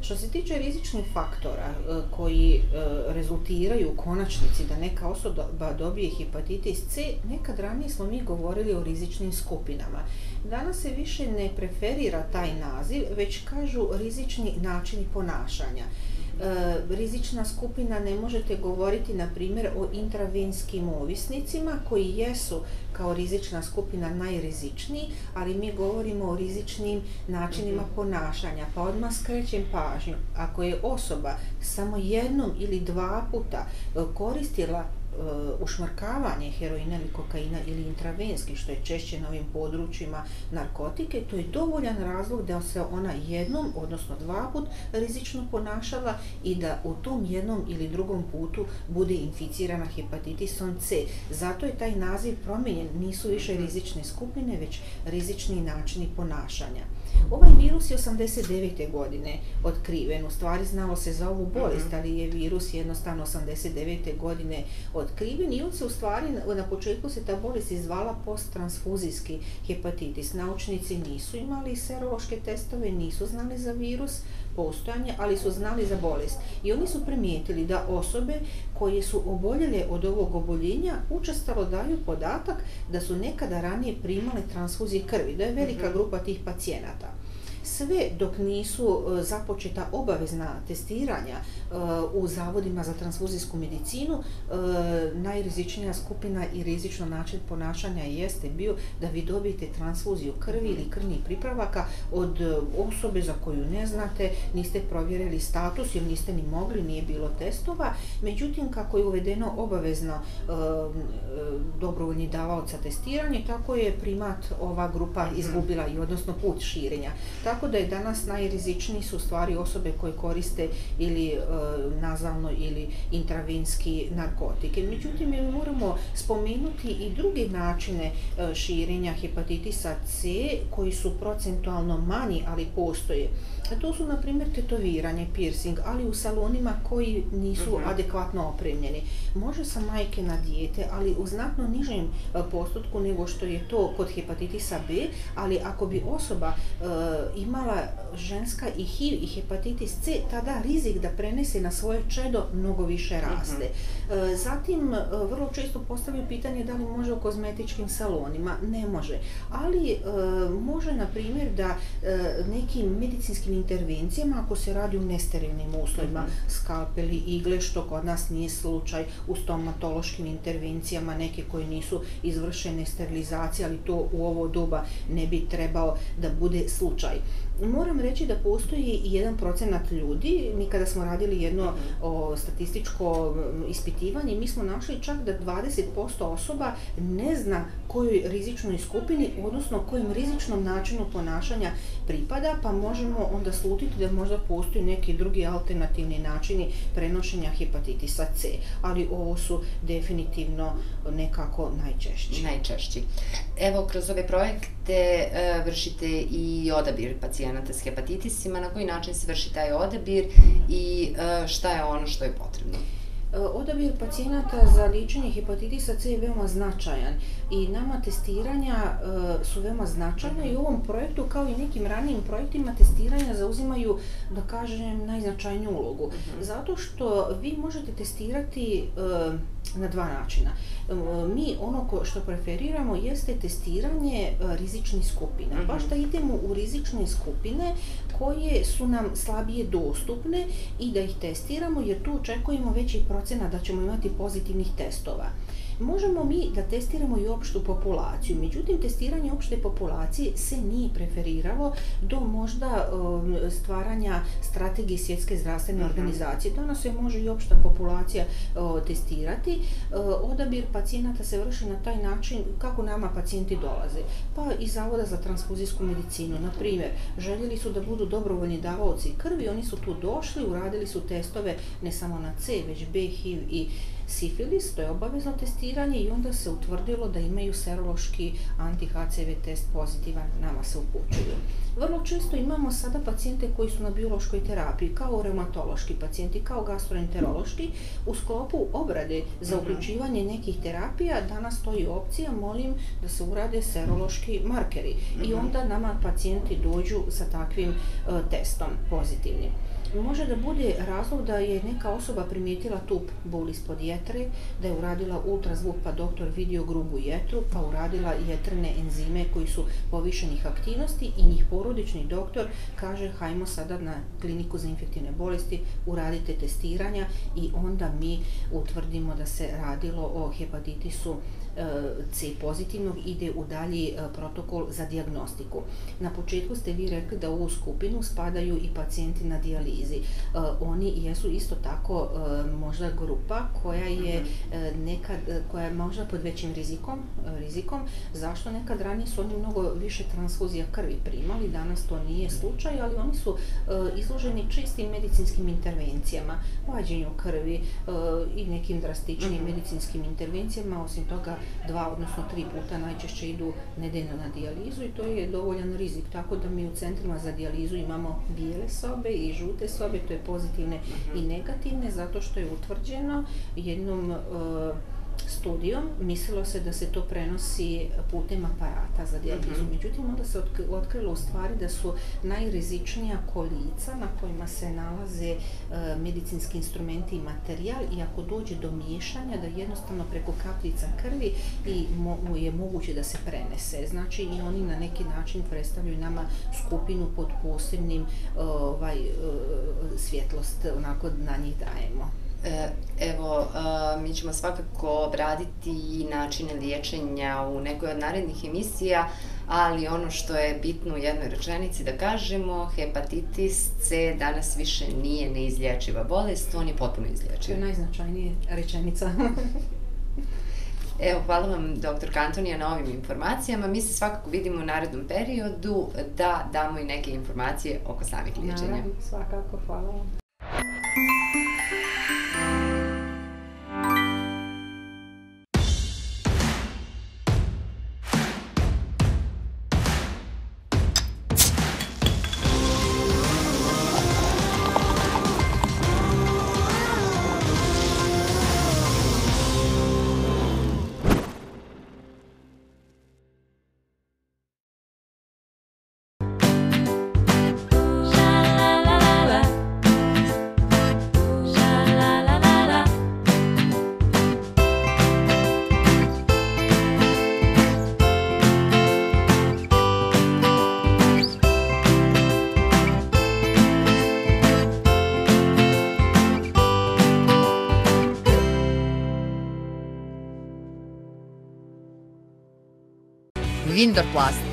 Što se tiče rizičnih faktora e, koji e, rezultiraju u konačnici da neka osoba dobije hepatitis C, nekad ranije smo mi govorili o rizičnim skupinama. Danas se više ne preferira taj naziv, već kažu rizični načini ponašanja. E, rizična skupina ne možete govoriti na primjer o intravenskim ovisnicima koji jesu kao rizična skupina najrizičniji, ali mi govorimo o rizičnim načinima mm -hmm. ponašanja. Pa odmah skrećem pažnju, ako je osoba samo jednom ili dva puta e, koristila ušmrkavanje heroina ili kokaina ili intravenski, što je češće na ovim područjima narkotike, to je dovoljan razlog da se ona jednom, odnosno dva put, rizično ponašala i da u tom jednom ili drugom putu bude inficirana hepatitisom C. Zato je taj naziv promijenjen, nisu više rizične skupine, već rizični načini ponašanja. Ovaj virus je 89. godine otkriven, u stvari znalo se za ovu bolest, mhm. ali je virus jednostavno 89. godine otkriven i on se u stvari, na početku se ta bolest izvala posttransfuzijski hepatitis. Naučnici nisu imali serološke testove, nisu znali za virus, postojanje, ali su znali za bolest. I oni su primijetili da osobe koje su oboljele od ovog oboljenja učestalo daju podatak da su nekada ranije primale transfuzije krvi, da je velika mhm. grupa tih pacijenata sve dok nisu e, započeta obavezna testiranja e, u zavodima za transfuzijsku medicinu, e, najrizičnija skupina i rizično način ponašanja jeste bio da vi dobijete transfuziju krvi ili krvnih pripravaka od osobe za koju ne znate, niste provjerili status ili niste ni mogli, nije bilo testova. Međutim, kako je uvedeno obavezno dobrovoljni davaoca testiranje, tako je primat ova grupa izgubila i odnosno put širenja. Tako Tako da je danas najrizičniji su stvari osobe koje koriste ili e, nazalno ili intravenski narkotike. Međutim, mi moramo spomenuti i druge načine e, širenja hepatitisa C koji su procentualno manji, ali postoje. To su, na primjer, tetoviranje, piercing, ali u salonima koji nisu uh mhm. -huh. adekvatno opremljeni. Može sa majke na dijete, ali u znatno nižem e, postotku nego što je to kod hepatitisa B, ali ako bi osoba uh, imala ženska i HIV i hepatitis C, tada rizik da prenese na svoje čedo mnogo više raste. Uh -huh. uh, zatim, uh, vrlo često postavljaju pitanje da li može u kozmetičkim salonima. Ne može. Ali uh, može, na primjer, da uh, nekim medicinskim intervencijama ako se radi u nesterilnim uslovima, mm -hmm. skalpeli, igle, što kod nas nije slučaj, u stomatološkim intervencijama, neke koje nisu izvršene sterilizacije, ali to u ovo doba ne bi trebao da bude slučaj. Moram reći da postoji i jedan procenat ljudi, mi kada smo radili jedno mhm. o, statističko ispitivanje, mi smo našli čak da 20% osoba ne zna kojoj rizičnoj skupini, odnosno kojim rizičnom načinu ponašanja pripada, pa možemo onda slutiti da možda postoji neki drugi alternativni načini prenošenja hepatitisa C, ali ovo su definitivno nekako najčešći. Najčešći. Evo, kroz ove projekte e, vršite i odabir pacijenata s hepatitisima, na koji način se vrši taj odabir i e, šta je ono što je potrebno? Odabir pacijenata za liječenje hepatitisa C je veoma značajan i nama testiranja e, su veoma značajna i u ovom projektu kao i nekim ranijim projektima testiranja zauzimaju, da kažem, najznačajniju ulogu. Mhm. Zato što vi možete testirati e, na dva načina. E, mi ono ko, što preferiramo jeste testiranje rizičnih skupina. Mhm. Baš da idemo u rizične skupine koje su nam slabije dostupne i da ih testiramo jer tu očekujemo veći procena da ćemo imati pozitivnih testova. Možemo mi da testiramo i opštu populaciju, međutim testiranje opšte populacije se nije preferiralo do možda um, stvaranja strategije svjetske zdravstvene mhm. organizacije. Danas se može i opšta populacija uh, testirati. Uh, odabir pacijenata se vrši na taj način kako nama pacijenti dolaze. Pa iz Zavoda za transfuzijsku medicinu, na primjer, željeli su da budu dobrovoljni davaoci krvi, oni su tu došli, uradili su testove ne samo na C, već B, HIV i sifilis, to je obavezno testiranje i onda se utvrdilo da imaju serološki anti-HCV test pozitivan, nama se upućuju. Vrlo često imamo sada pacijente koji su na biološkoj terapiji, kao reumatološki pacijenti, kao gastroenterološki, u sklopu obrade za mhm. uključivanje nekih terapija, danas stoji opcija, molim da se urade serološki markeri i mhm. onda nama pacijenti dođu sa takvim uh, testom pozitivnim može da bude razlog da je neka osoba primijetila tup bol ispod jetre, da je uradila ultrazvuk pa doktor vidio grubu jetru, pa uradila jetrne enzime koji su povišenih aktivnosti i njih porodični doktor kaže hajmo sada na kliniku za infektivne bolesti, uradite testiranja i onda mi utvrdimo da se radilo o hepatitisu C pozitivnog ide u dalji e, protokol za diagnostiku. Na početku ste vi rekli da u ovu skupinu spadaju i pacijenti na dijalizi. E, oni jesu isto tako e, možda grupa koja je mhm. nekad, koja je možda pod većim rizikom, rizikom. Zašto nekad ranije su oni mnogo više transfuzija krvi primali, danas to nije slučaj, ali oni su izloženi čistim medicinskim intervencijama, vađenju krvi i nekim drastičnim mhm. medicinskim intervencijama, osim toga dva, odnosno tri puta najčešće idu nedeljno na dijalizu i to je dovoljan rizik. Tako da mi u centrima za dijalizu imamo bijele sobe i žute sobe, to je pozitivne i mhm. negativne, zato što je utvrđeno jednom uh, studijom, mislilo se da se to prenosi putem aparata za dijalizu. Mm -hmm. Međutim, onda se otkrilo u stvari da su najrizičnija kolica na kojima se nalaze e, medicinski instrumenti i materijal i ako dođe do miješanja, da jednostavno preko kapljica krvi i mo je moguće da se prenese. Znači, i oni na neki način predstavljaju nama skupinu pod posebnim ovaj, e, svjetlost, onako na njih dajemo. E, evo, mi ćemo svakako obraditi načine liječenja u nekoj od narednih emisija, ali ono što je bitno u jednoj rečenici da kažemo, hepatitis C danas više nije neizlječiva bolest, on je potpuno izlječiv. To je najznačajnija rečenica. Evo, hvala vam, dr. Kantonija, na ovim informacijama. Mi se svakako vidimo u narednom periodu da damo i neke informacije oko samih liječenja. Naravno, svakako, hvala vam. Windorplast.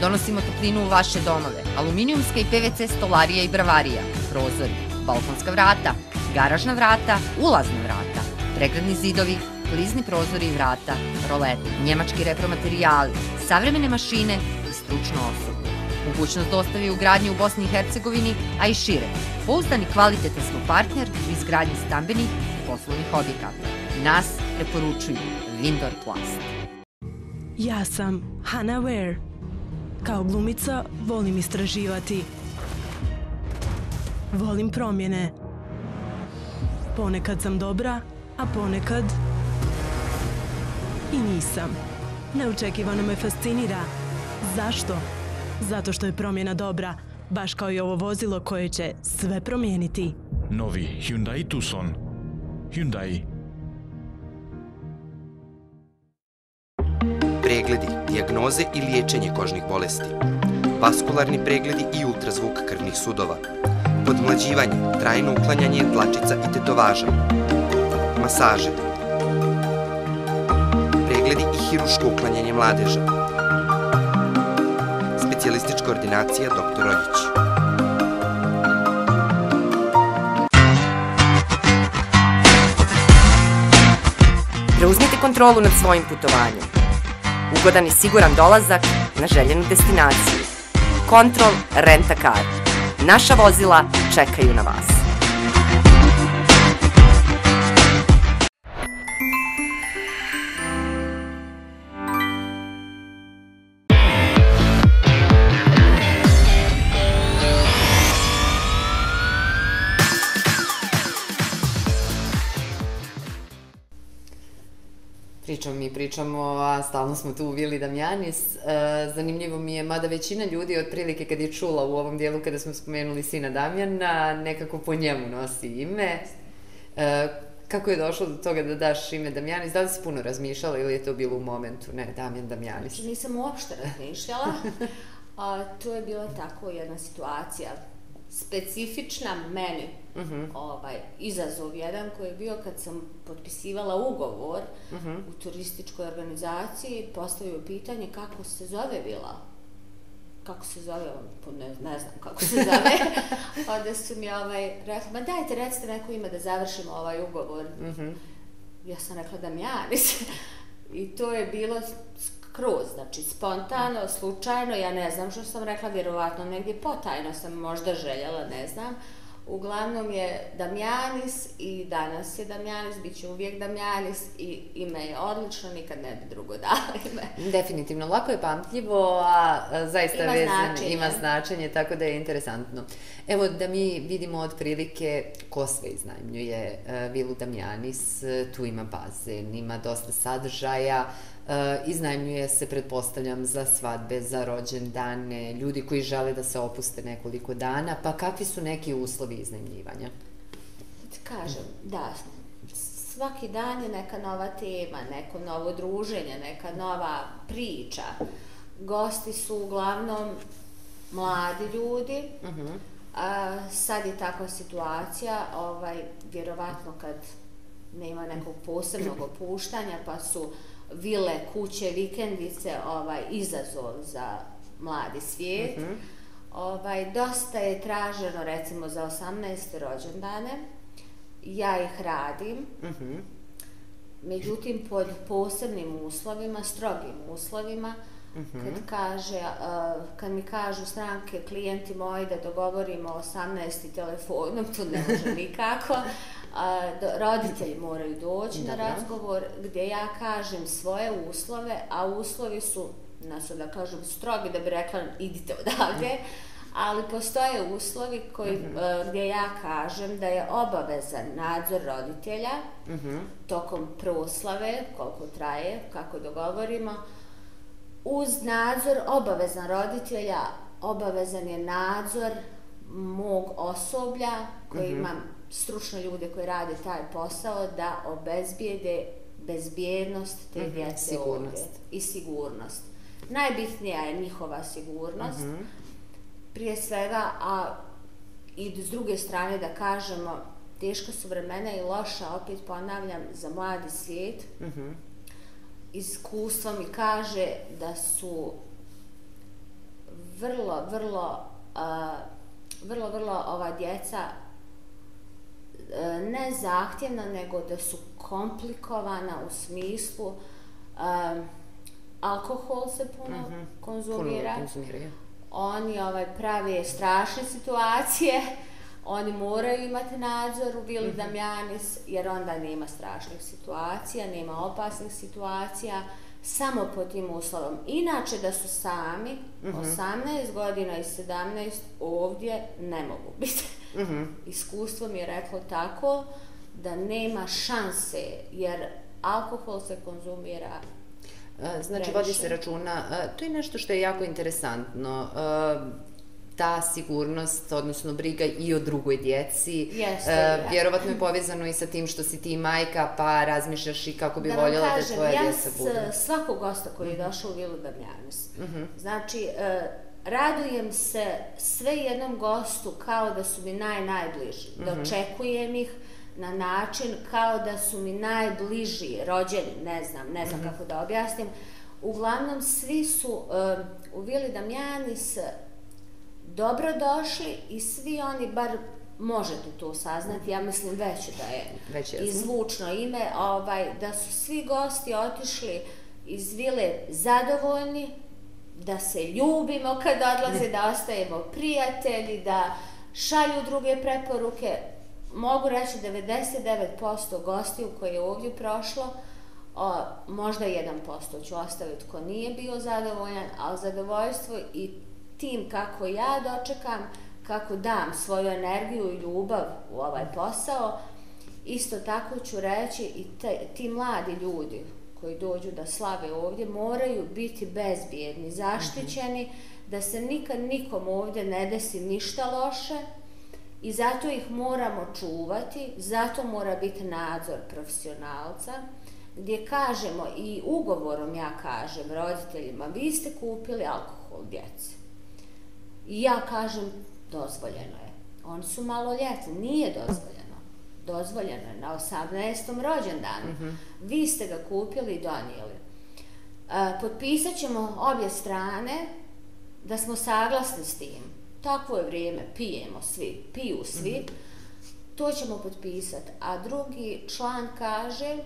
Donosimo toplinu u vaše domove. Aluminijumska i PVC stolarija i bravarija. Prozori, balkonska vrata, garažna vrata, ulazna vrata, pregradni zidovi, klizni prozori i vrata, rolete, njemački repromaterijali, savremene mašine i stručno osoblje. Mogućnost dostavi u gradnji u Bosni i Hercegovini, a i šire. Pouzdani kvalitetan smo partner u izgradnji stambenih i poslovnih objekata. Nas preporučuju Lindor Plast. Ja sam Hannah Ware. Kao glumica volim istraživati. Volim promjene. Ponekad sam dobra, a ponekad i nisam. Neočekivano me fascinira. Zašto? Zato što je promjena dobra, baš kao i ovo vozilo koje će sve promijeniti. Novi Hyundai Tucson. Hyundai. Pregledi, dijagnoze i liječenje kožnih bolesti. Vaskularni pregledi i ultrazvuk krvnih sudova. Podmlađivanje, trajno uklanjanje dlačica i tetovaža. Masaže. Pregledi i hiruško uklanjanje mladeža. Specijalistička ordinacija dr. Roljić. Preuzmite kontrolu nad svojim putovanjem. Ugodan i siguran dolazak na željenu destinaciju. Kontrol a Car. Naša vozila čekaju na vas. Pričamo a stalno smo tu u Vili Damjanis. E, zanimljivo mi je, mada većina ljudi otprilike kad je čula u ovom dijelu kada smo spomenuli sina Damjana, nekako po njemu nosi ime. E, kako je došlo do toga da daš ime Damjanis? Da li si puno razmišljala ili je to bilo u momentu? Ne, Damjan Damjanis. Znači nisam uopšte razmišljala. A, to je bila tako jedna situacija specifična meni uh -huh. ovaj, izazov jedan koji je bio kad sam potpisivala ugovor uh -huh. u turističkoj organizaciji, postavio pitanje kako se zove vila. Kako se zove, ne, ne znam kako se zove. Onda su mi ovaj, rekli, ma dajte, recite neko ime da završimo ovaj ugovor. Uh -huh. Ja sam rekla da mi ja, I to je bilo skroz, znači spontano, slučajno, ja ne znam što sam rekla, vjerovatno negdje potajno sam možda željela, ne znam. Uglavnom je Damjanis i danas je Damjanis, bit će uvijek Damjanis i ime je odlično, nikad ne bi drugo dala ime. Definitivno, lako je pamtljivo, a zaista ima, vezan, značenje. ima značenje, tako da je interesantno. Evo da mi vidimo od prilike ko sve iznajmljuje uh, Vilu Damjanis, tu ima bazen, ima dosta sadržaja, iznajmljuje se, pretpostavljam, za svadbe, za rođendane, ljudi koji žele da se opuste nekoliko dana, pa kakvi su neki uslovi iznajmljivanja? Kažem, da, svaki dan je neka nova tema, neko novo druženje, neka nova priča. Gosti su uglavnom mladi ljudi, uh -huh. a, sad je takva situacija, ovaj, vjerovatno kad nema nekog posebnog opuštanja, pa su vile, kuće, vikendice, ovaj, izazov za mladi svijet. Mm -hmm. ovaj, dosta je traženo, recimo, za 18. rođendane. Ja ih radim. Mm -hmm. Međutim, pod posebnim uslovima, strogim uslovima, Mm -hmm. kad kaže, uh, kad mi kažu stranke, klijenti moji da dogovorimo 18. telefonom, to ne može nikako a, do, roditelji moraju doći na razgovor gdje ja kažem svoje uslove, a uslovi su, nasu da kažem, strogi da bi rekla idite odavde, ali postoje uslovi koji, mm -hmm. gdje ja kažem da je obavezan nadzor roditelja mm -hmm. tokom proslave, koliko traje, kako dogovorimo, uz nadzor obavezan roditelja, obavezan je nadzor mog osoblja koji mm -hmm. imam stručne ljude koji rade taj posao da obezbijede bezbjednost te mm -hmm. djece sigurnost. ovdje i sigurnost. Najbitnija je njihova sigurnost. Mm -hmm. Prije svega, a i s druge strane da kažemo, teška su vremena i loša, opet ponavljam, za mladi svijet. Mm -hmm. Iskustvo mi kaže da su vrlo, vrlo, uh, vrlo, vrlo ova djeca ne zahtjevna, nego da su komplikovana u smislu um, alkohol se puno mm -hmm. konzumira. Puno konzumira. Oni ovaj, prave strašne situacije, oni moraju imati nadzor u Vili mm -hmm. Damjanis, jer onda nema strašnih situacija, nema opasnih situacija, samo po tim uslovom. Inače da su sami, mm -hmm. 18 godina i 17, ovdje ne mogu biti. -hmm. Iskustvo mi je reklo tako da nema šanse, jer alkohol se konzumira E, Znači, Previše. vodi se računa, e, to je nešto što je jako interesantno, e, ta sigurnost, odnosno briga i o drugoj djeci. Jeste, E, je. Vjerovatno je povezano i sa tim što si ti majka, pa razmišljaš i kako bi da vam voljela da kažem, tvoja ja djeca s- budu. svakog gosta koji je došao u Vilu Damjanus, znači, e, radujem se sve jednom gostu kao da su mi naj, najbliži. Dočekujem ih na način kao da su mi najbliži rođeni, ne znam, ne znam kako da objasnim. Uglavnom, svi su e, u Vili Damjanis dobro došli i svi oni, bar možete to saznati, ja mislim već da je Već jesmo. i zvučno ime, ovaj, da su svi gosti otišli iz vile zadovoljni, da se ljubimo kad odlaze, da ostajemo prijatelji, da šalju druge preporuke. Mogu reći 99% gostiju koji je ovdje prošlo, o, možda 1% ću ostaviti ko nije bio zadovoljan, ali zadovoljstvo i tim kako ja dočekam, kako dam svoju energiju i ljubav u ovaj posao, isto tako ću reći i te, ti mladi ljudi koji dođu da slave ovdje moraju biti bezbjedni, zaštićeni, da se nikad nikom ovdje ne desi ništa loše i zato ih moramo čuvati, zato mora biti nadzor profesionalca, gdje kažemo i ugovorom ja kažem roditeljima, vi ste kupili alkohol djeci. I ja kažem, dozvoljeno je. Oni su maloljetni, nije dozvoljeno. Dozvoljeno je na 18. rođendanu. Vi ste ga kupili i donijeli. E, potpisat ćemo obje strane da smo saglasni s tim. Takvo je vrijeme, pijemo svi, piju svi. To ćemo potpisati. A drugi član kaže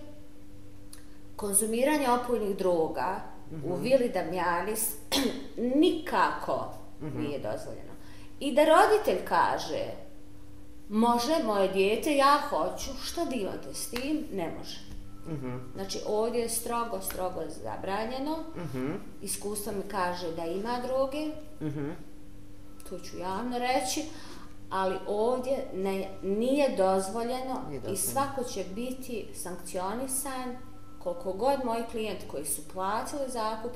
konzumiranje opojnih droga u Vili Damjanis nikako nije dozvoljeno. I da roditelj kaže može moje dijete, ja hoću, što da imate s tim? Ne može. Znači ovdje je strogo, strogo zabranjeno. Iskustvo mi kaže da ima droge, to ću javno reći, ali ovdje ne, nije dozvoljeno Nije i dozvoljeno. svako će biti sankcionisan koliko god moji klijenti koji su platili zakup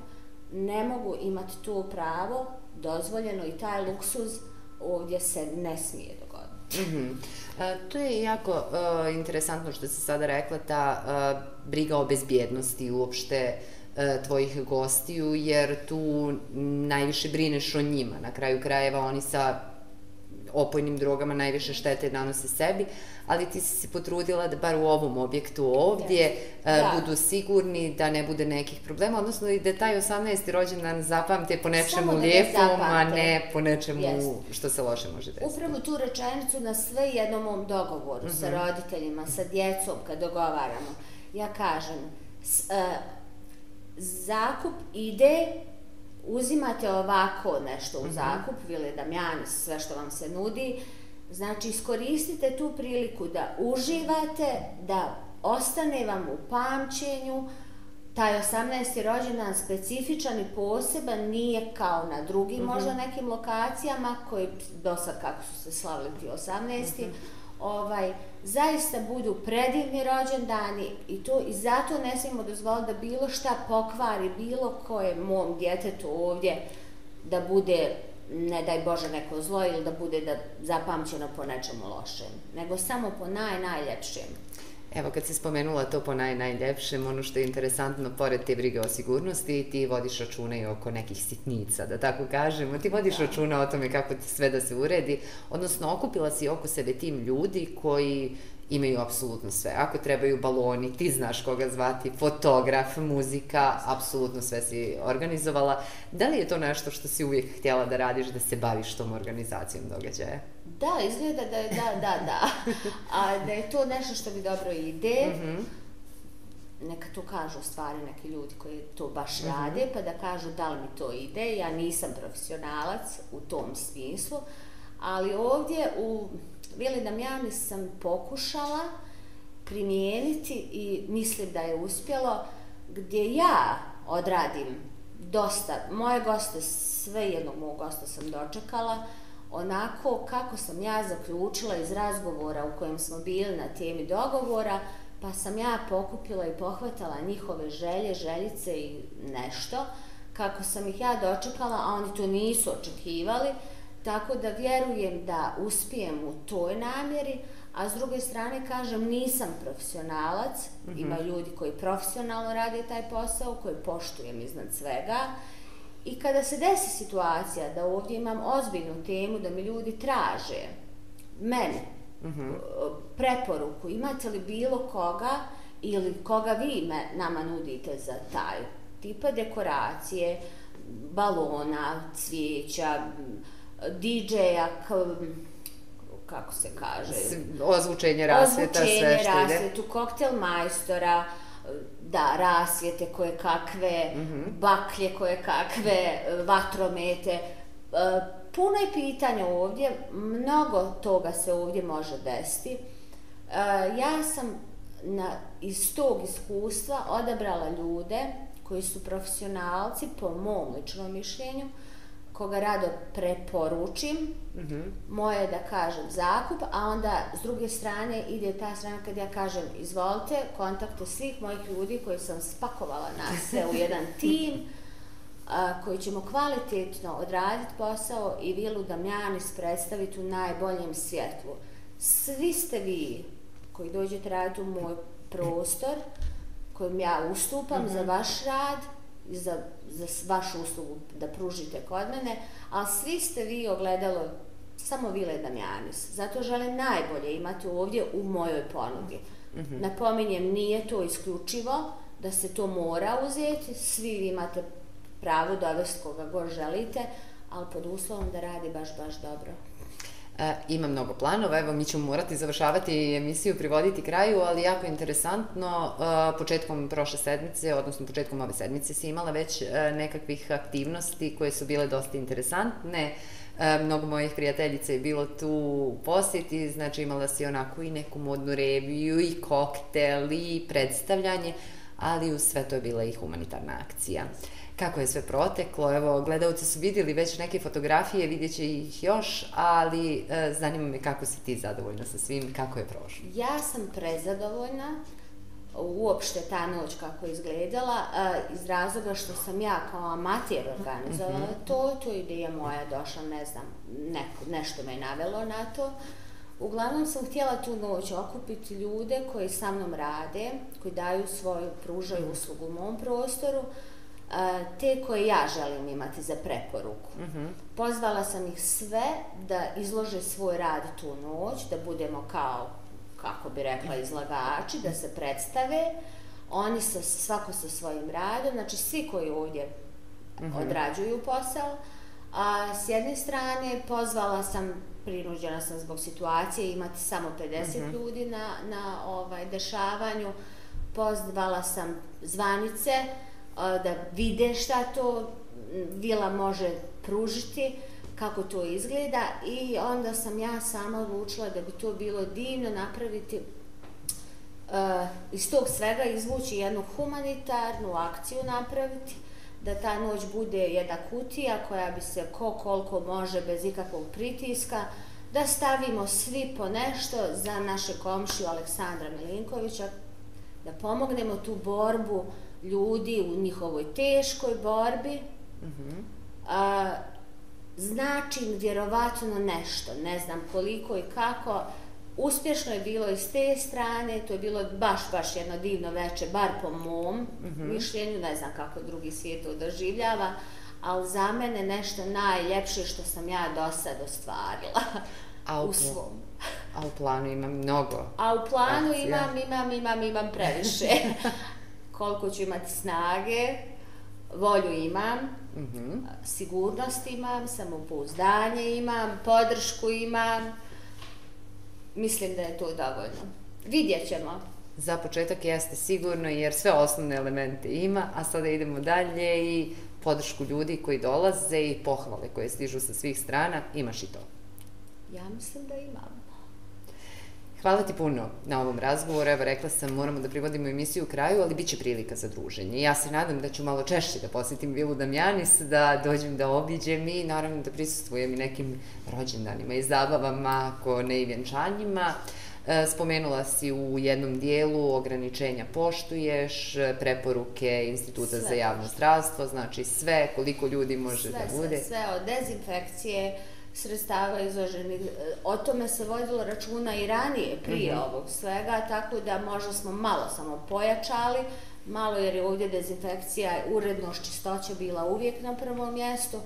ne mogu imati to pravo dozvoljeno i taj luksuz ovdje se ne smije Mm Mhm. E, to je jako e, interesantno što si sada rekla, ta e, briga o bezbjednosti uopšte e, tvojih gostiju, jer tu najviše brineš o njima. Na kraju krajeva oni sa opojnim drogama najviše štete nanose sebi, ali ti si se potrudila da bar u ovom objektu ovdje e, budu sigurni da ne bude nekih problema, odnosno i da taj 18. rođendan zapamte po nečemu lijepom, a ne po nečemu što se loše može desiti. Upravo tu rečenicu na sve jednom mom dogovoru sa roditeljima, sa djecom kad dogovaramo, ja kažem, s, e, zakup ide, uzimate ovako nešto u zakup, Vile Damjanis, sve što vam se nudi, znači iskoristite tu priliku da uživate, da ostane vam u pamćenju, taj 18. rođendan specifičan i poseban, nije kao na drugim možda nekim lokacijama koji do sad kako su se slavili ti 18. Ovaj, zaista budu predivni rođendani i to i zato ne smijemo dozvoliti da bilo šta pokvari bilo koje mom djetetu ovdje da bude ne daj Bože neko zlo ili da bude da zapamćeno po nečemu lošem, nego samo po naj, najljepšem. Evo, kad si spomenula to po naj, najljepšem, ono što je interesantno, pored te brige o sigurnosti, ti vodiš računa i oko nekih sitnica, da tako kažemo. Ti vodiš računa o tome kako ti sve da se uredi, odnosno okupila si oko sebe tim ljudi koji imaju apsolutno sve. Ako trebaju baloni, ti znaš koga zvati, fotograf, muzika, apsolutno sve si organizovala. Da li je to nešto što si uvijek htjela da radiš, da se baviš tom organizacijom događaja? Da, izgleda da je, da, da, da. A da je to nešto što mi dobro ide. Neka to kažu stvari neki ljudi koji to baš rade, pa da kažu da li mi to ide. Ja nisam profesionalac u tom smislu, ali ovdje u Vili Damjani sam pokušala primijeniti i mislim da je uspjelo gdje ja odradim dosta, moje goste, sve jednog mog gosta sam dočekala, onako kako sam ja zaključila iz razgovora u kojem smo bili na temi dogovora, pa sam ja pokupila i pohvatala njihove želje, željice i nešto, kako sam ih ja dočekala, a oni to nisu očekivali, tako da vjerujem da uspijem u toj namjeri, a s druge strane kažem nisam profesionalac, mm -hmm. ima ljudi koji profesionalno rade taj posao, koji poštujem iznad svega, I kada se desi situacija da ovdje imam ozbiljnu temu, da mi ljudi traže mene, mm -hmm. preporuku, imate li bilo koga ili koga vi me, nama nudite za taj tipa dekoracije, balona, cvijeća, DJ-a, kako se kaže? Ozvučenje rasvjeta, sve što ide. Ozvučenje rasvjetu, koktel majstora, da, rasvijete koje kakve, mm -hmm. baklje koje kakve, vatromete. E, puno je pitanja ovdje, mnogo toga se ovdje može desiti. E, ja sam na, iz tog iskustva odabrala ljude koji su profesionalci, po mom ličnom mišljenju, koga rado preporučim, mm -hmm. moje da kažem zakup, a onda s druge strane ide ta strana kad ja kažem izvolite, kontakte svih mojih ljudi koji sam spakovala na sve u jedan tim, a, koji ćemo kvalitetno odraditi posao i Vilu Damjanis predstaviti u najboljem svjetlu. Svi ste vi koji dođete raditi u moj prostor, kojim ja ustupam mm -hmm. za vaš rad, za, za vašu uslugu da pružite kod mene, ali svi ste vi ogledalo samo Vile Damjanis. Zato želim najbolje imati ovdje u mojoj ponudi. Mm -hmm. Napominjem, nije to isključivo da se to mora uzeti, svi imate pravo dovesti koga god želite, ali pod uslovom da radi baš, baš dobro. E, ima mnogo planova, evo mi ćemo morati završavati emisiju, privoditi kraju, ali jako interesantno, e, početkom prošle sedmice, odnosno početkom ove sedmice si imala već e, nekakvih aktivnosti koje su bile dosta interesantne, e, mnogo mojih prijateljica je bilo tu u posjeti, znači imala si onako i neku modnu reviju, i koktel, i predstavljanje, ali u sve to je bila i humanitarna akcija. Uh, kako je sve proteklo. Evo, gledalci su vidjeli već neke fotografije, vidjet će ih još, ali e, zanima me kako si ti zadovoljna sa svim, kako je prošlo. Ja sam prezadovoljna uopšte ta noć kako je izgledala, e, iz razloga što sam ja kao amatir organizovala mm -hmm. to, to ideja moja došla, ne znam, neko, nešto me je navelo na to. Uglavnom sam htjela tu noć okupiti ljude koji sa mnom rade, koji daju svoju, pružaju uslugu u mom prostoru, te koje ja želim imati za preporuku. Mm -hmm. Pozvala sam ih sve da izlože svoj rad tu noć, da budemo kao, kako bi rekla, izlagači, da se predstave. Oni sa, svako sa svojim radom, znači svi koji ovdje mm -hmm. odrađuju posao. A s jedne strane pozvala sam, prinuđena sam zbog situacije, imati samo 50 mm -hmm. ljudi na, na ovaj dešavanju. Pozvala sam zvanice, da vide šta to vila može pružiti, kako to izgleda. I onda sam ja sama odlučila da bi to bilo divno napraviti uh, iz tog svega izvući jednu humanitarnu akciju napraviti da ta noć bude jedna kutija koja bi se ko koliko može bez ikakvog pritiska da stavimo svi po nešto za naše komšiju Aleksandra Milinkovića da pomognemo tu borbu uh, ljudi u njihovoj teškoj borbi, mm -hmm. a, znači vjerovatno nešto, ne znam koliko i kako, uspješno je bilo iz te strane, to je bilo baš, baš jedno divno veče, bar po mom mm -hmm. mišljenju, ne znam kako drugi svijet to doživljava, ali za mene nešto najljepše što sam ja do sad ostvarila a u, u svom. A u planu imam mnogo. A u planu akcija. imam, imam, imam, imam previše. koliko ću imati snage, volju imam, mm -hmm. sigurnost imam, samopouzdanje imam, podršku imam. Mislim da je to dovoljno. Vidjet ćemo. Za početak jeste sigurno jer sve osnovne elemente ima, a sada idemo dalje i podršku ljudi koji dolaze i pohvale koje stižu sa svih strana, imaš i to. Ja mislim da imam. Hvala ti puno na ovom razgovoru. Evo, rekla sam, moramo da privodimo emisiju u kraju, ali bit će prilika za druženje. Ja se nadam da ću malo češće da posjetim Vilu Damjanis, da dođem da obiđem i naravno da prisustvujem i nekim rođendanima i zabavama, ako ne i vjenčanjima. E, spomenula si u jednom dijelu ograničenja poštuješ, preporuke Instituta sve. za javno zdravstvo, znači sve, koliko ljudi može sve, da bude. Sve, sve, od dezinfekcije, sredstava izloženih. O tome se vodilo računa i ranije, prije mm -hmm. ovog svega, tako da možda smo malo samo pojačali, malo jer je ovdje dezinfekcija, urednost, čistoća bila uvijek na prvom mjestu.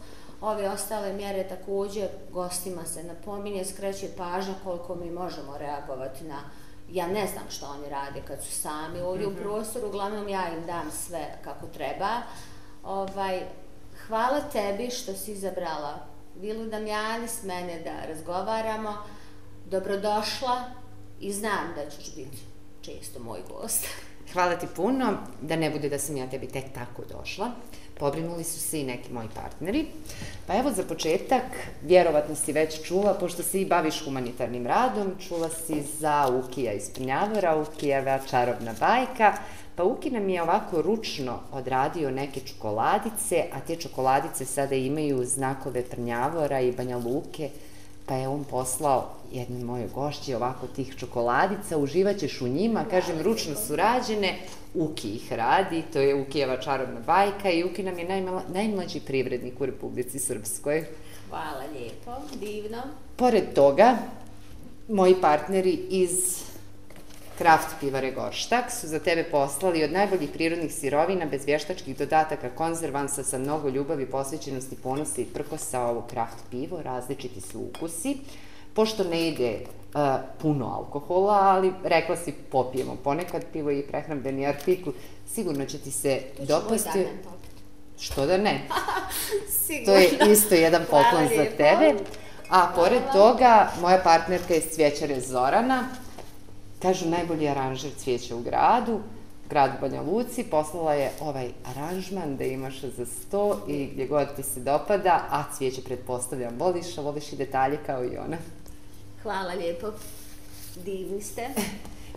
Ove ostale mjere također gostima se napominje, skreće pažnja koliko mi možemo reagovati na ja ne znam što oni rade kad su sami ovdje mm -hmm. u mhm. prostoru, uglavnom ja im dam sve kako treba. Ovaj, hvala tebi što si izabrala Vilu Damjani s mene da razgovaramo. Dobrodošla i znam da ćeš biti često moj gost. Hvala ti puno, da ne bude da sam ja tebi tek tako došla. Pobrinuli su se i neki moji partneri. Pa evo za početak, vjerovatno si već čula, pošto se i baviš humanitarnim radom, čula si za Ukija iz Prnjavora, Ukijeva čarobna bajka, Pa Uki nam je ovako ručno odradio neke čokoladice, a te čokoladice sada imaju znakove Trnjavora i Banja Luke, pa je on poslao jedne moje gošće ovako tih čokoladica, uživaćeš u njima, kažem, ručno su rađene, Uki ih radi, to je Ukijeva čarobna bajka i Uki nam je najmala, najmlađi privrednik u Republici Srpskoj. Hvala lijepo, divno. Pored toga, moji partneri iz Kraft pivare Gorštak su za tebe poslali od najboljih prirodnih sirovina bez vještačkih dodataka konzervansa sa mnogo ljubavi, posvećenosti, ponosa i prkosa ovo Kraft pivo, različiti su ukusi. Pošto ne ide uh, puno alkohola, ali rekla si popijemo ponekad pivo i prehrambeni artikl, sigurno će ti se dopasti. Što da ne? to je isto jedan poklon za tebe. A pored toga, moja partnerka je cvjećare Zorana, Kažu, najbolji aranžer cvijeća u gradu, grad Banja Luci, poslala je ovaj aranžman da imaš za sto i gdje god ti se dopada, a cvijeće pretpostavljam voliš, a voliš i detalje kao i ona. Hvala lijepo, divni ste.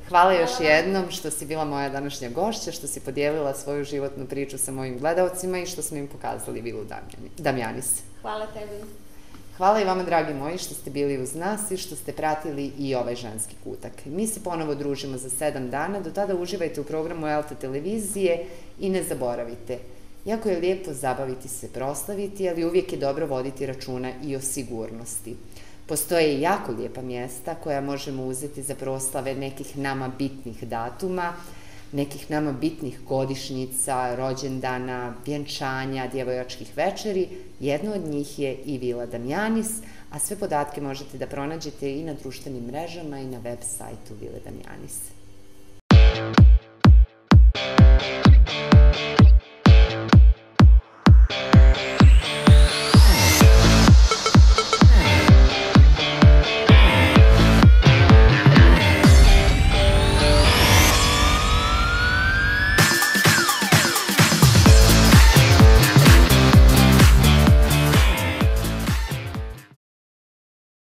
Hvala, još jednom što si bila moja današnja gošća, što si podijelila svoju životnu priču sa mojim gledalcima i što smo im pokazali Vilu Damjanis. Hvala tebi. Hvala i vama, dragi moji, što ste bili uz nas i što ste pratili i ovaj ženski kutak. Mi se ponovo družimo za sedam dana, do tada uživajte u programu Elta televizije i ne zaboravite. Jako je lijepo zabaviti se, proslaviti, ali uvijek je dobro voditi računa i o sigurnosti. Postoje jako lijepa mjesta koja možemo uzeti za proslave nekih nama bitnih datuma, nekih nama bitnih godišnjica, rođendana, vjenčanja, djevojačkih večeri. Jedno od njih je i Vila Damjanis, a sve podatke možete da pronađete i na društvenim mrežama i na web sajtu Vile Damjanis. Thank you.